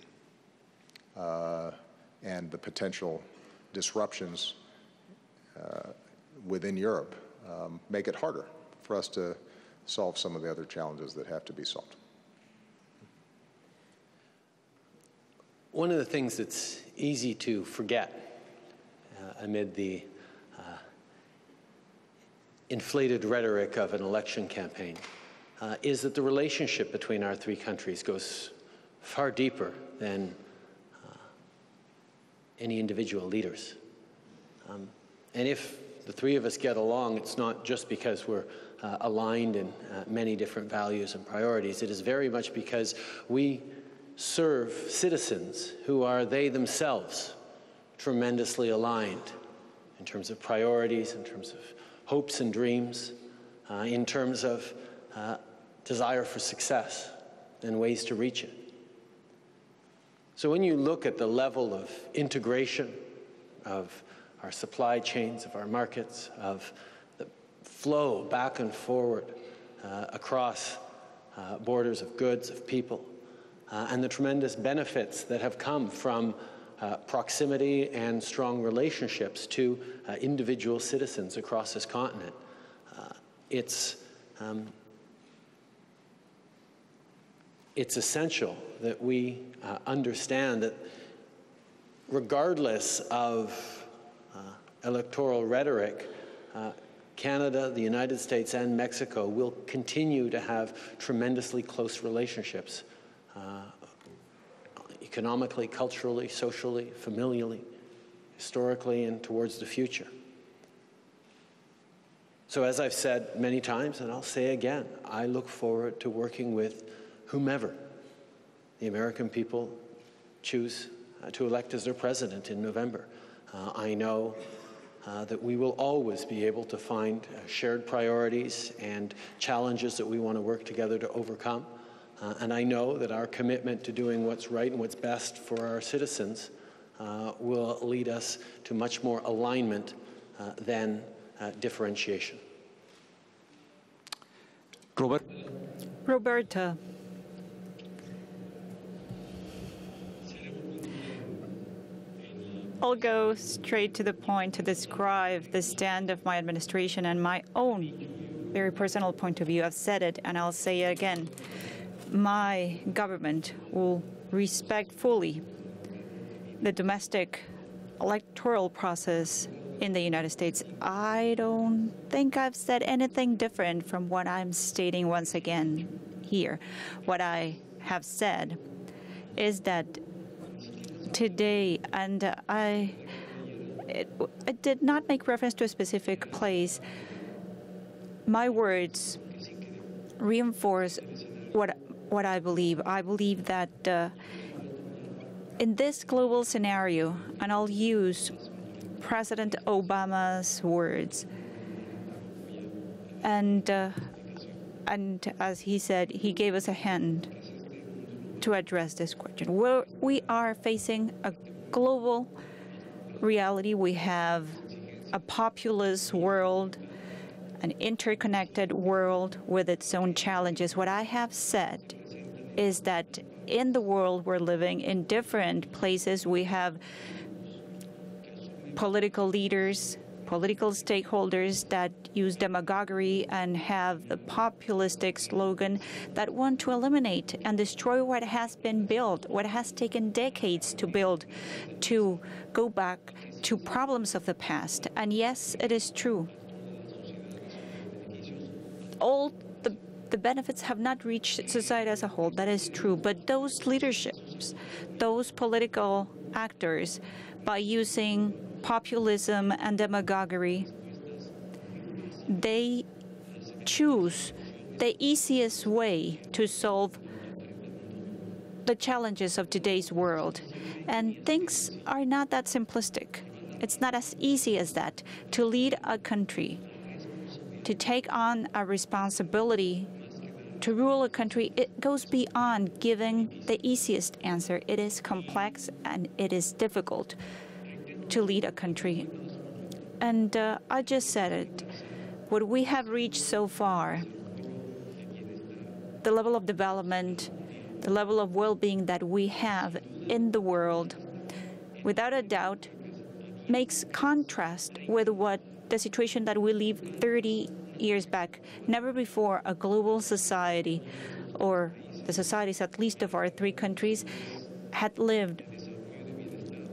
uh, and the potential disruptions uh, within Europe um, make it harder for us to solve some of the other challenges that have to be solved. One of the things that's easy to forget uh, amid the uh, inflated rhetoric of an election campaign uh, is that the relationship between our three countries goes far deeper than uh, any individual leaders. Um, and if the three of us get along, it's not just because we're uh, aligned in uh, many different values and priorities. It is very much because we serve citizens who are they themselves tremendously aligned in terms of priorities, in terms of hopes and dreams, uh, in terms of uh, desire for success and ways to reach it. So when you look at the level of integration of our supply chains, of our markets, of the flow back and forward uh, across uh, borders of goods, of people, uh, and the tremendous benefits that have come from uh, proximity and strong relationships to uh, individual citizens across this continent. Uh, it's, um, it's essential that we uh, understand that regardless of uh, electoral rhetoric, uh, Canada, the United States, and Mexico will continue to have tremendously close relationships economically, culturally, socially, familially, historically, and towards the future. So, as I've said many times, and I'll say again, I look forward to working with whomever the American people choose uh, to elect as their president in November. Uh, I know uh, that we will always be able to find uh, shared priorities and challenges that we want to work together to overcome. Uh, and I know that our commitment to doing what's right and what's best for our citizens uh, will lead us to much more alignment uh, than uh, differentiation. Robert. Roberta. I'll go straight to the point to describe the stand of my administration and my own very personal point of view. I've said it and I'll say it again my government will respect fully the domestic electoral process in the United States. I don't think I've said anything different from what I'm stating once again here. What I have said is that today, and I it, it did not make reference to a specific place, my words reinforce what what I believe. I believe that uh, in this global scenario, and I'll use President Obama's words, and uh, and as he said, he gave us a hand to address this question. We're, we are facing a global reality. We have a populous world an interconnected world with its own challenges. What I have said is that in the world we're living in different places, we have political leaders, political stakeholders that use demagoguery and have the populistic slogan that want to eliminate and destroy what has been built, what has taken decades to build, to go back to problems of the past. And yes, it is true all the, the benefits have not reached society as a whole. That is true. But those leaderships, those political actors, by using populism and demagoguery, they choose the easiest way to solve the challenges of today's world. And things are not that simplistic. It's not as easy as that to lead a country to take on a responsibility to rule a country, it goes beyond giving the easiest answer. It is complex and it is difficult to lead a country. And uh, I just said it. What we have reached so far, the level of development, the level of well being that we have in the world, without a doubt, makes contrast with what the situation that we live 30 years back. Never before a global society, or the societies at least of our three countries, had lived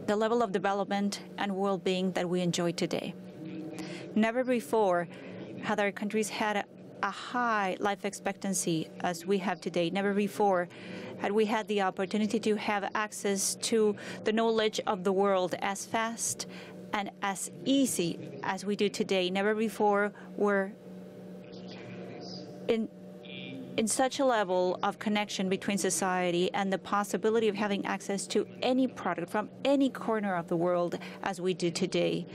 the level of development and well-being that we enjoy today. Never before had our countries had a, a high life expectancy as we have today. Never before had we had the opportunity to have access to the knowledge of the world as fast and as easy as we do today. Never before were in in such a level of connection between society and the possibility of having access to any product from any corner of the world as we do today.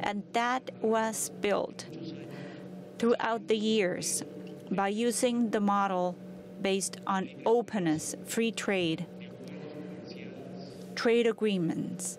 And that was built throughout the years by using the model based on openness, free trade, trade agreements,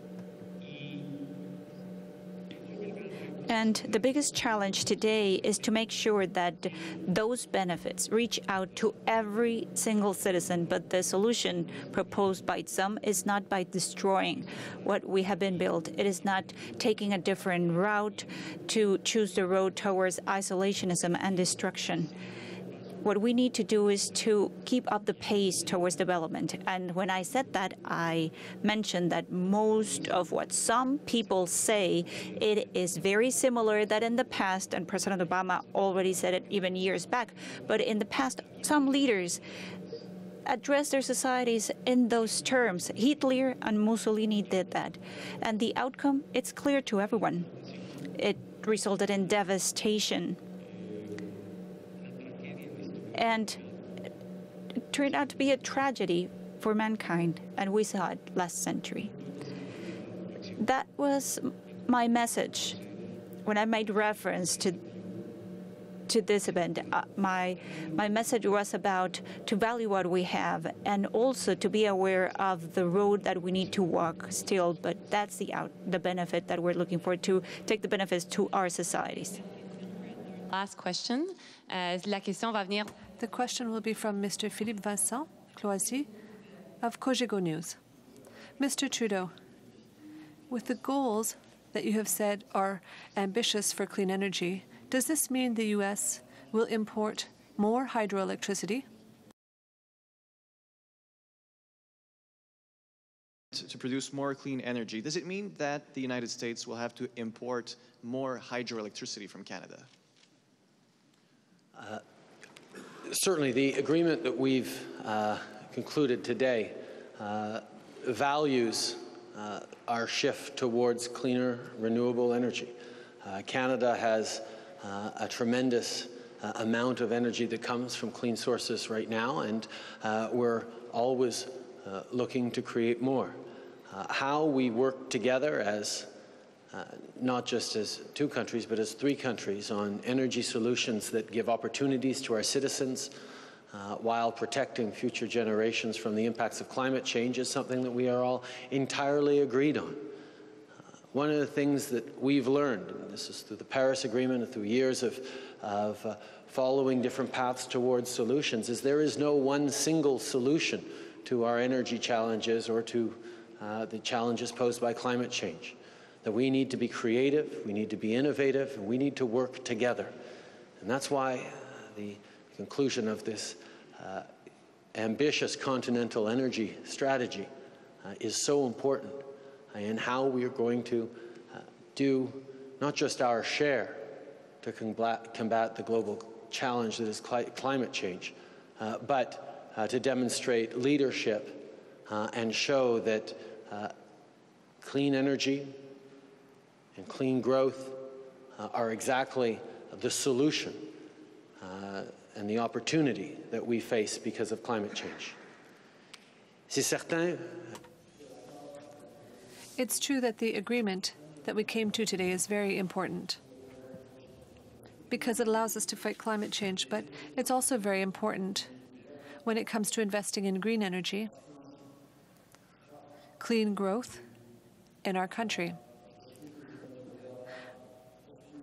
And the biggest challenge today is to make sure that those benefits reach out to every single citizen. But the solution proposed by some is not by destroying what we have been built. It is not taking a different route to choose the road towards isolationism and destruction what we need to do is to keep up the pace towards development. And when I said that, I mentioned that most of what some people say, it is very similar that in the past, and President Obama already said it even years back, but in the past, some leaders addressed their societies in those terms. Hitler and Mussolini did that. And the outcome, it's clear to everyone. It resulted in devastation and turned out to be a tragedy for mankind, and we saw it last century. That was my message when I made reference to to this event. Uh, my my message was about to value what we have and also to be aware of the road that we need to walk still. But that's the out the benefit that we're looking for to take the benefits to our societies. Last question. Euh, la question va venir. The question will be from Mr. Philippe Vincent Foisy of Cogeco News. Mr. Trudeau, with the goals that you have said are ambitious for clean energy, does this mean the U.S. will import more hydroelectricity? To produce more clean energy, does it mean that the United States will have to import more hydroelectricity from Canada? Uh, certainly, the agreement that we've uh, concluded today uh, values uh, our shift towards cleaner, renewable energy. Uh, Canada has uh, a tremendous amount of energy that comes from clean sources right now, and we're always looking to create more. how we work together as uh, not just as two countries, but as three countries on energy solutions that give opportunities to our citizens uh, while protecting future generations from the impacts of climate change is something that we are all entirely agreed on. Uh, one of the things that we've learned, and this is through the Paris Agreement and through years of, of uh, following different paths towards solutions, is there is no one single solution to our energy challenges or to uh, the challenges posed by climate change that we need to be creative, we need to be innovative, and we need to work together. And that's why the conclusion of this uh, ambitious continental energy strategy uh, is so important in how we are going to uh, do not just our share to combat, the global challenge that is cli climate change, uh, but uh, to demonstrate leadership uh, and show that clean energy, and clean growth uh, are exactly the solution uh, and the opportunity that we face because of climate change. It's true that the agreement that we came to today is very important because it allows us to fight climate change, but it's also very important when it comes to investing in green energy, clean growth in our country.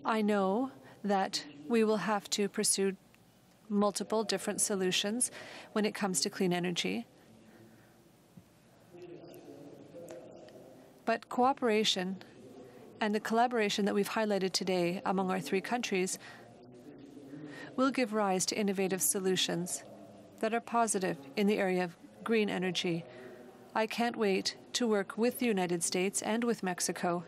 I know that we will have to pursue multiple different solutions when it comes to clean energy. But cooperation and the collaboration that we've highlighted today among our three countries will give rise to innovative solutions that are positive in the area of green energy. I can't wait to work with the United States and with Mexico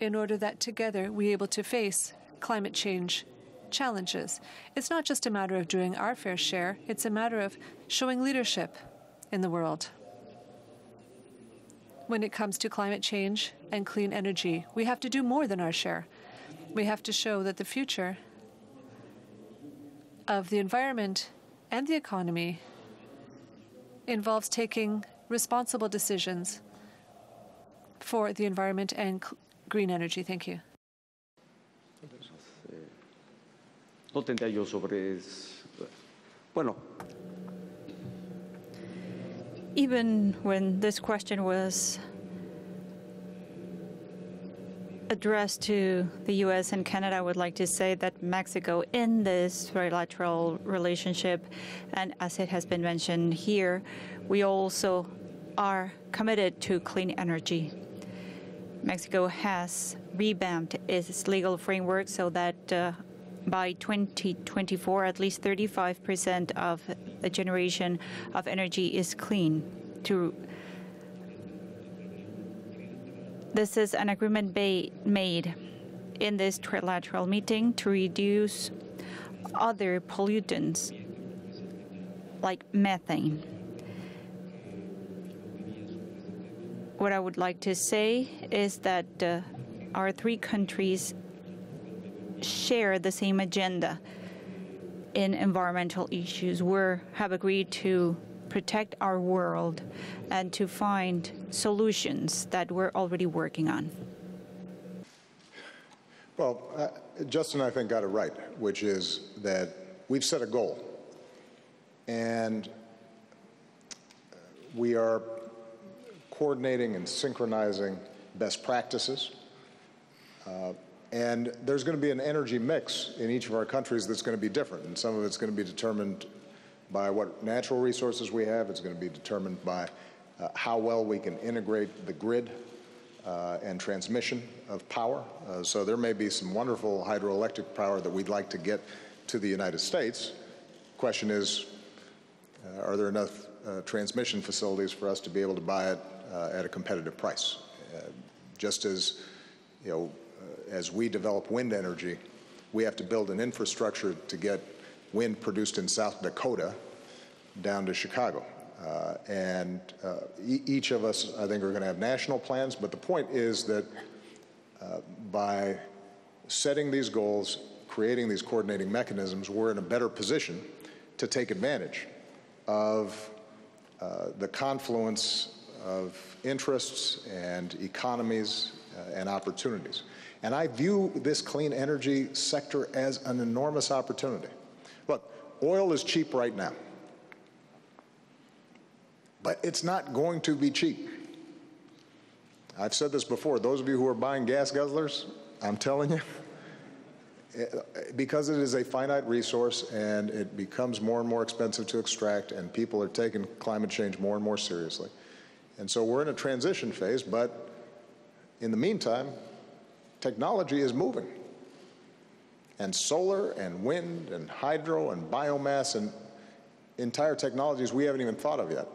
in order that together we are able to face climate change challenges. It's not just a matter of doing our fair share, it's a matter of showing leadership in the world. When it comes to climate change and clean energy, we have to do more than our share. We have to show that the future of the environment and the economy involves taking responsible decisions for the environment and green energy. Thank you. No tendría yo sobre. Bueno. Even when this question was addressed to the U.S. and Canada, I would like to say that Mexico, in this trilateral relationship, and as it has been mentioned here, we also are committed to clean energy. Mexico has revamped its legal framework so that uh, by 2024, at least 35% of the generation of energy is clean. To this is an agreement made in this trilateral meeting to reduce other pollutants like methane. What I would like to say is that uh, our three countries share the same agenda in environmental issues. We have agreed to protect our world and to find solutions that we're already working on. Well, uh, Justin, I think, got it right, which is that we've set a goal. And we are coordinating and synchronizing best practices. Uh, and there's going to be an energy mix in each of our countries that's going to be different. And some of it's going to be determined by what natural resources we have. It's going to be determined by uh, how well we can integrate the grid uh, and transmission of power. Uh, so there may be some wonderful hydroelectric power that we'd like to get to the United States. Question is, uh, are there enough uh, transmission facilities for us to be able to buy it at a competitive price? just as, you know, as we develop wind energy, we have to build an infrastructure to get wind produced in South Dakota down to Chicago. Uh, and uh, e each of us, I think, are going to have national plans. But the point is that uh, by setting these goals, creating these coordinating mechanisms, we're in a better position to take advantage of uh, the confluence of interests and economies uh, and opportunities. And I view this clean energy sector as an enormous opportunity. Look, oil is cheap right now, but it's not going to be cheap. I've said this before. Those of you who are buying gas guzzlers, I'm telling you, because it is a finite resource and it becomes more and more expensive to extract, and people are taking climate change more and more seriously. And so we're in a transition phase, but in the meantime, technology is moving. And solar and wind and hydro and biomass and entire technologies we haven't even thought of yet.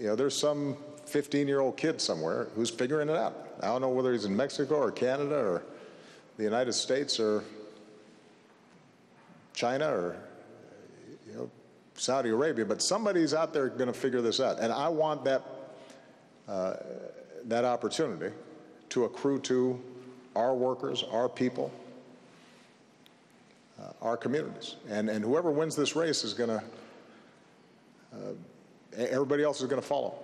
You know, there's some 15-year-old kid somewhere who's figuring it out. I don't know whether he's in Mexico or Canada or the United States or China or you know, Saudi Arabia, but somebody's out there going to figure this out. And I want that, that opportunity to accrue to our workers, our people, uh, our communities. And, and whoever wins this race is going to, uh, everybody else is going to follow.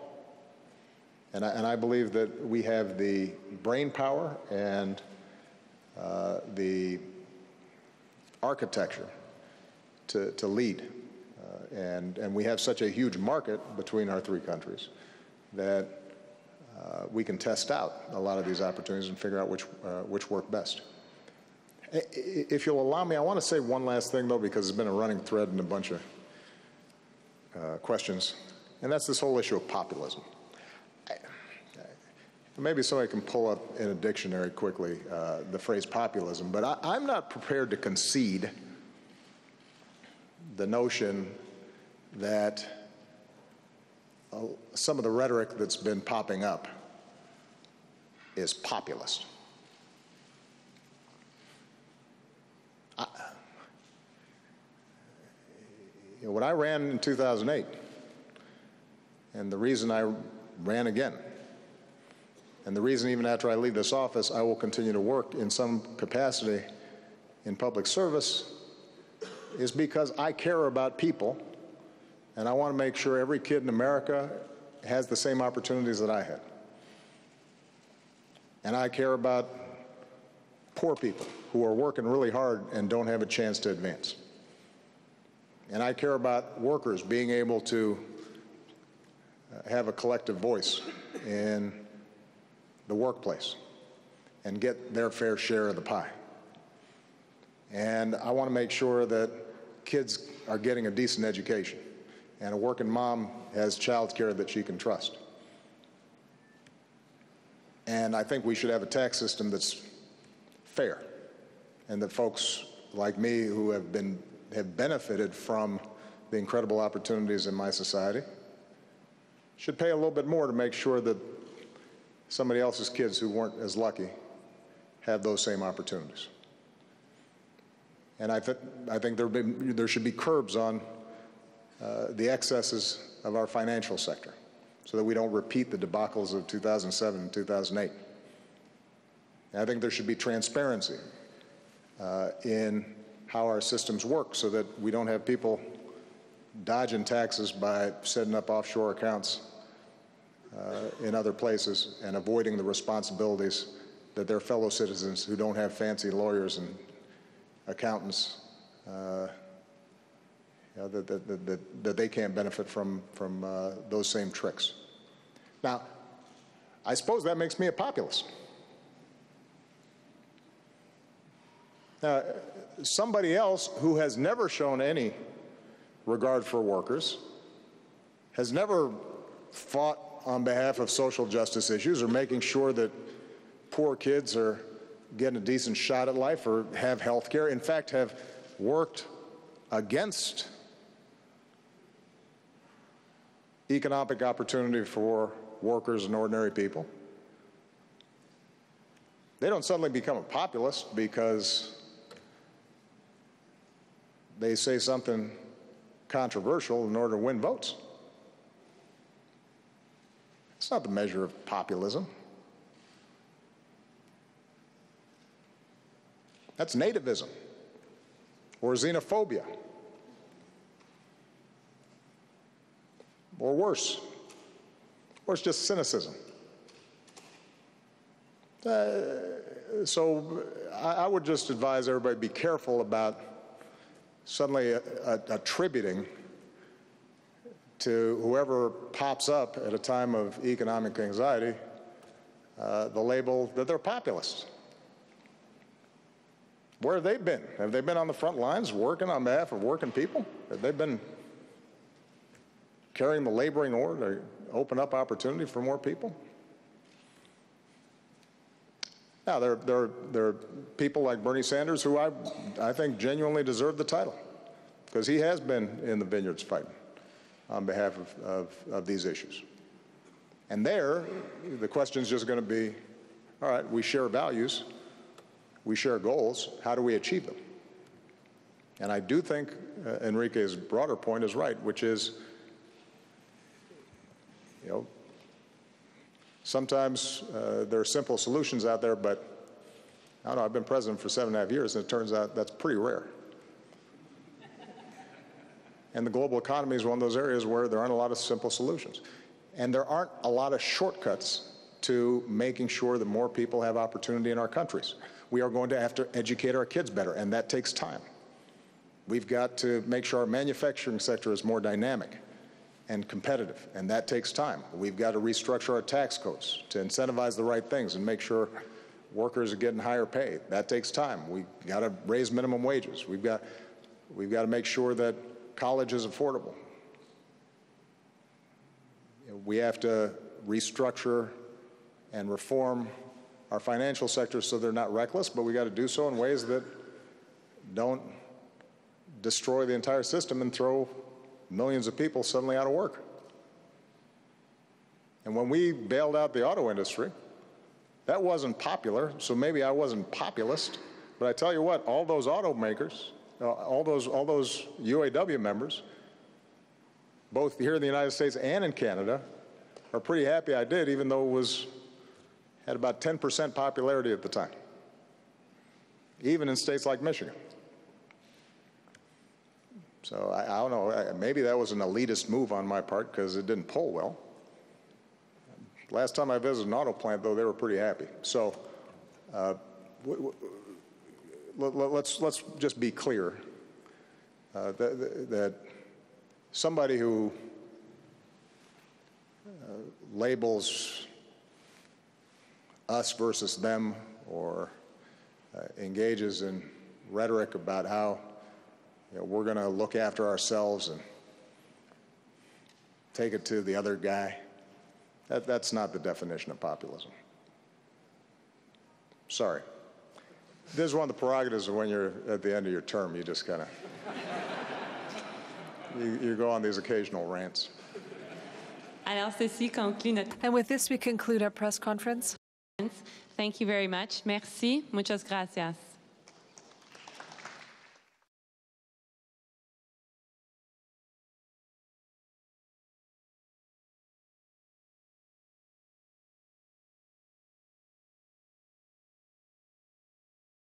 And I, and I, believe that we have the brain power and uh, the architecture to, to lead. Uh, and, and we have such a huge market between our three countries that we can test out a lot of these opportunities and figure out which, uh, which work best. If you'll allow me, I want to say one last thing, though, because it's been a running thread in a bunch of uh, questions, and that's this whole issue of populism. Maybe somebody can pull up in a dictionary quickly uh, the phrase populism, but I, am not prepared to concede the notion that uh, some of the rhetoric that's been popping up is populist. I, you know, when I ran in 2008, and the reason I ran again, and the reason even after I leave this office, I will continue to work in some capacity in public service, is because I care about people and I want to make sure every kid in America has the same opportunities that I had. And I care about poor people who are working really hard and don't have a chance to advance. And I care about workers being able to uh, have a collective voice in the workplace. and get their fair share of the pie. And I want to make sure that kids are getting a decent education and a working mom has child care that she can trust. And I think we should have a tax system that's fair and that folks like me who have been have benefited from the incredible opportunities in my society should pay a little bit more to make sure that somebody else's kids who weren't as lucky have those same opportunities. And I, th- I think there, be, there, should be curbs on uh, the excesses of our financial sector so that we don't repeat the debacles of 2007 and 2008. And I think there should be transparency uh, in how our systems work so that we don't have people dodging taxes by setting up offshore accounts uh, in other places and avoiding the responsibilities that their fellow citizens who don't have fancy lawyers and accountants uh, you know, that, that, that, that, they can't benefit from, from uh, those same tricks. Now, I suppose that makes me a populist. Now, somebody else who has never shown any regard for workers, has never fought on behalf of social justice issues or making sure that poor kids are getting a decent shot at life or have health care. In fact, have worked against economic opportunity for workers and ordinary people. They don't suddenly become a populist because they say something controversial in order to win votes. It's not the measure of populism. That's nativism or xenophobia. Or worse, or it's just cynicism. Uh, so I, I, would just advise everybody be careful about suddenly attributing to whoever pops up at a time of economic anxiety uh, the label that they're populists. Where have they been? Have they been on the front lines working on behalf of working people? Have they been carrying the laboring order to open up opportunity for more people? Now, there, there, there are people like Bernie Sanders who I, I think genuinely deserve the title because he has been in the vineyards fighting on behalf of, of, of these issues. And there, the question is just going to be all right, we share values we share goals. How do we achieve them? And I do think uh, Enrique's broader point is right, which is, you know, sometimes uh, there are simple solutions out there, but I don't know, I've been president for seven and a half years, and it turns out that's pretty rare. and the global economy is one of those areas where there aren't a lot of simple solutions. And there aren't a lot of shortcuts to making sure that more people have opportunity in our countries we are going to have to educate our kids better, and that takes time. We've got to make sure our manufacturing sector is more dynamic and competitive, and that takes time. We've got to restructure our tax codes to incentivize the right things and make sure workers are getting higher pay. That takes time. We've got to raise minimum wages. We've got, we've got to make sure that college is affordable. We have to restructure and reform our financial sector so they're not reckless, but we got to do so in ways that don't destroy the entire system and throw millions of people suddenly out of work. And when we bailed out the auto industry, that wasn't popular, so maybe I wasn't populist, but I tell you what, all those automakers, uh, all those all those UAW members, both here in the United States and in Canada, are pretty happy I did, even though it was had about 10% popularity at the time, even in states like Michigan. So I, I don't know, maybe that was an elitist move on my part because it didn't pull well. Last time I visited an auto plant, though, they were pretty happy. So uh, let's, let's just be clear uh, that, that, somebody who uh, labels us versus them or uh, engages in rhetoric about how you know, we're going to look after ourselves and take it to the other guy. That, that's not the definition of populism. Sorry. This is one of the prerogatives of when you're at the end of your term. You just kind of you, you go on these occasional rants. Alors, ceci conclut notre And with this, we conclude our press conference. Thank you very much. Merci. Muchas gracias.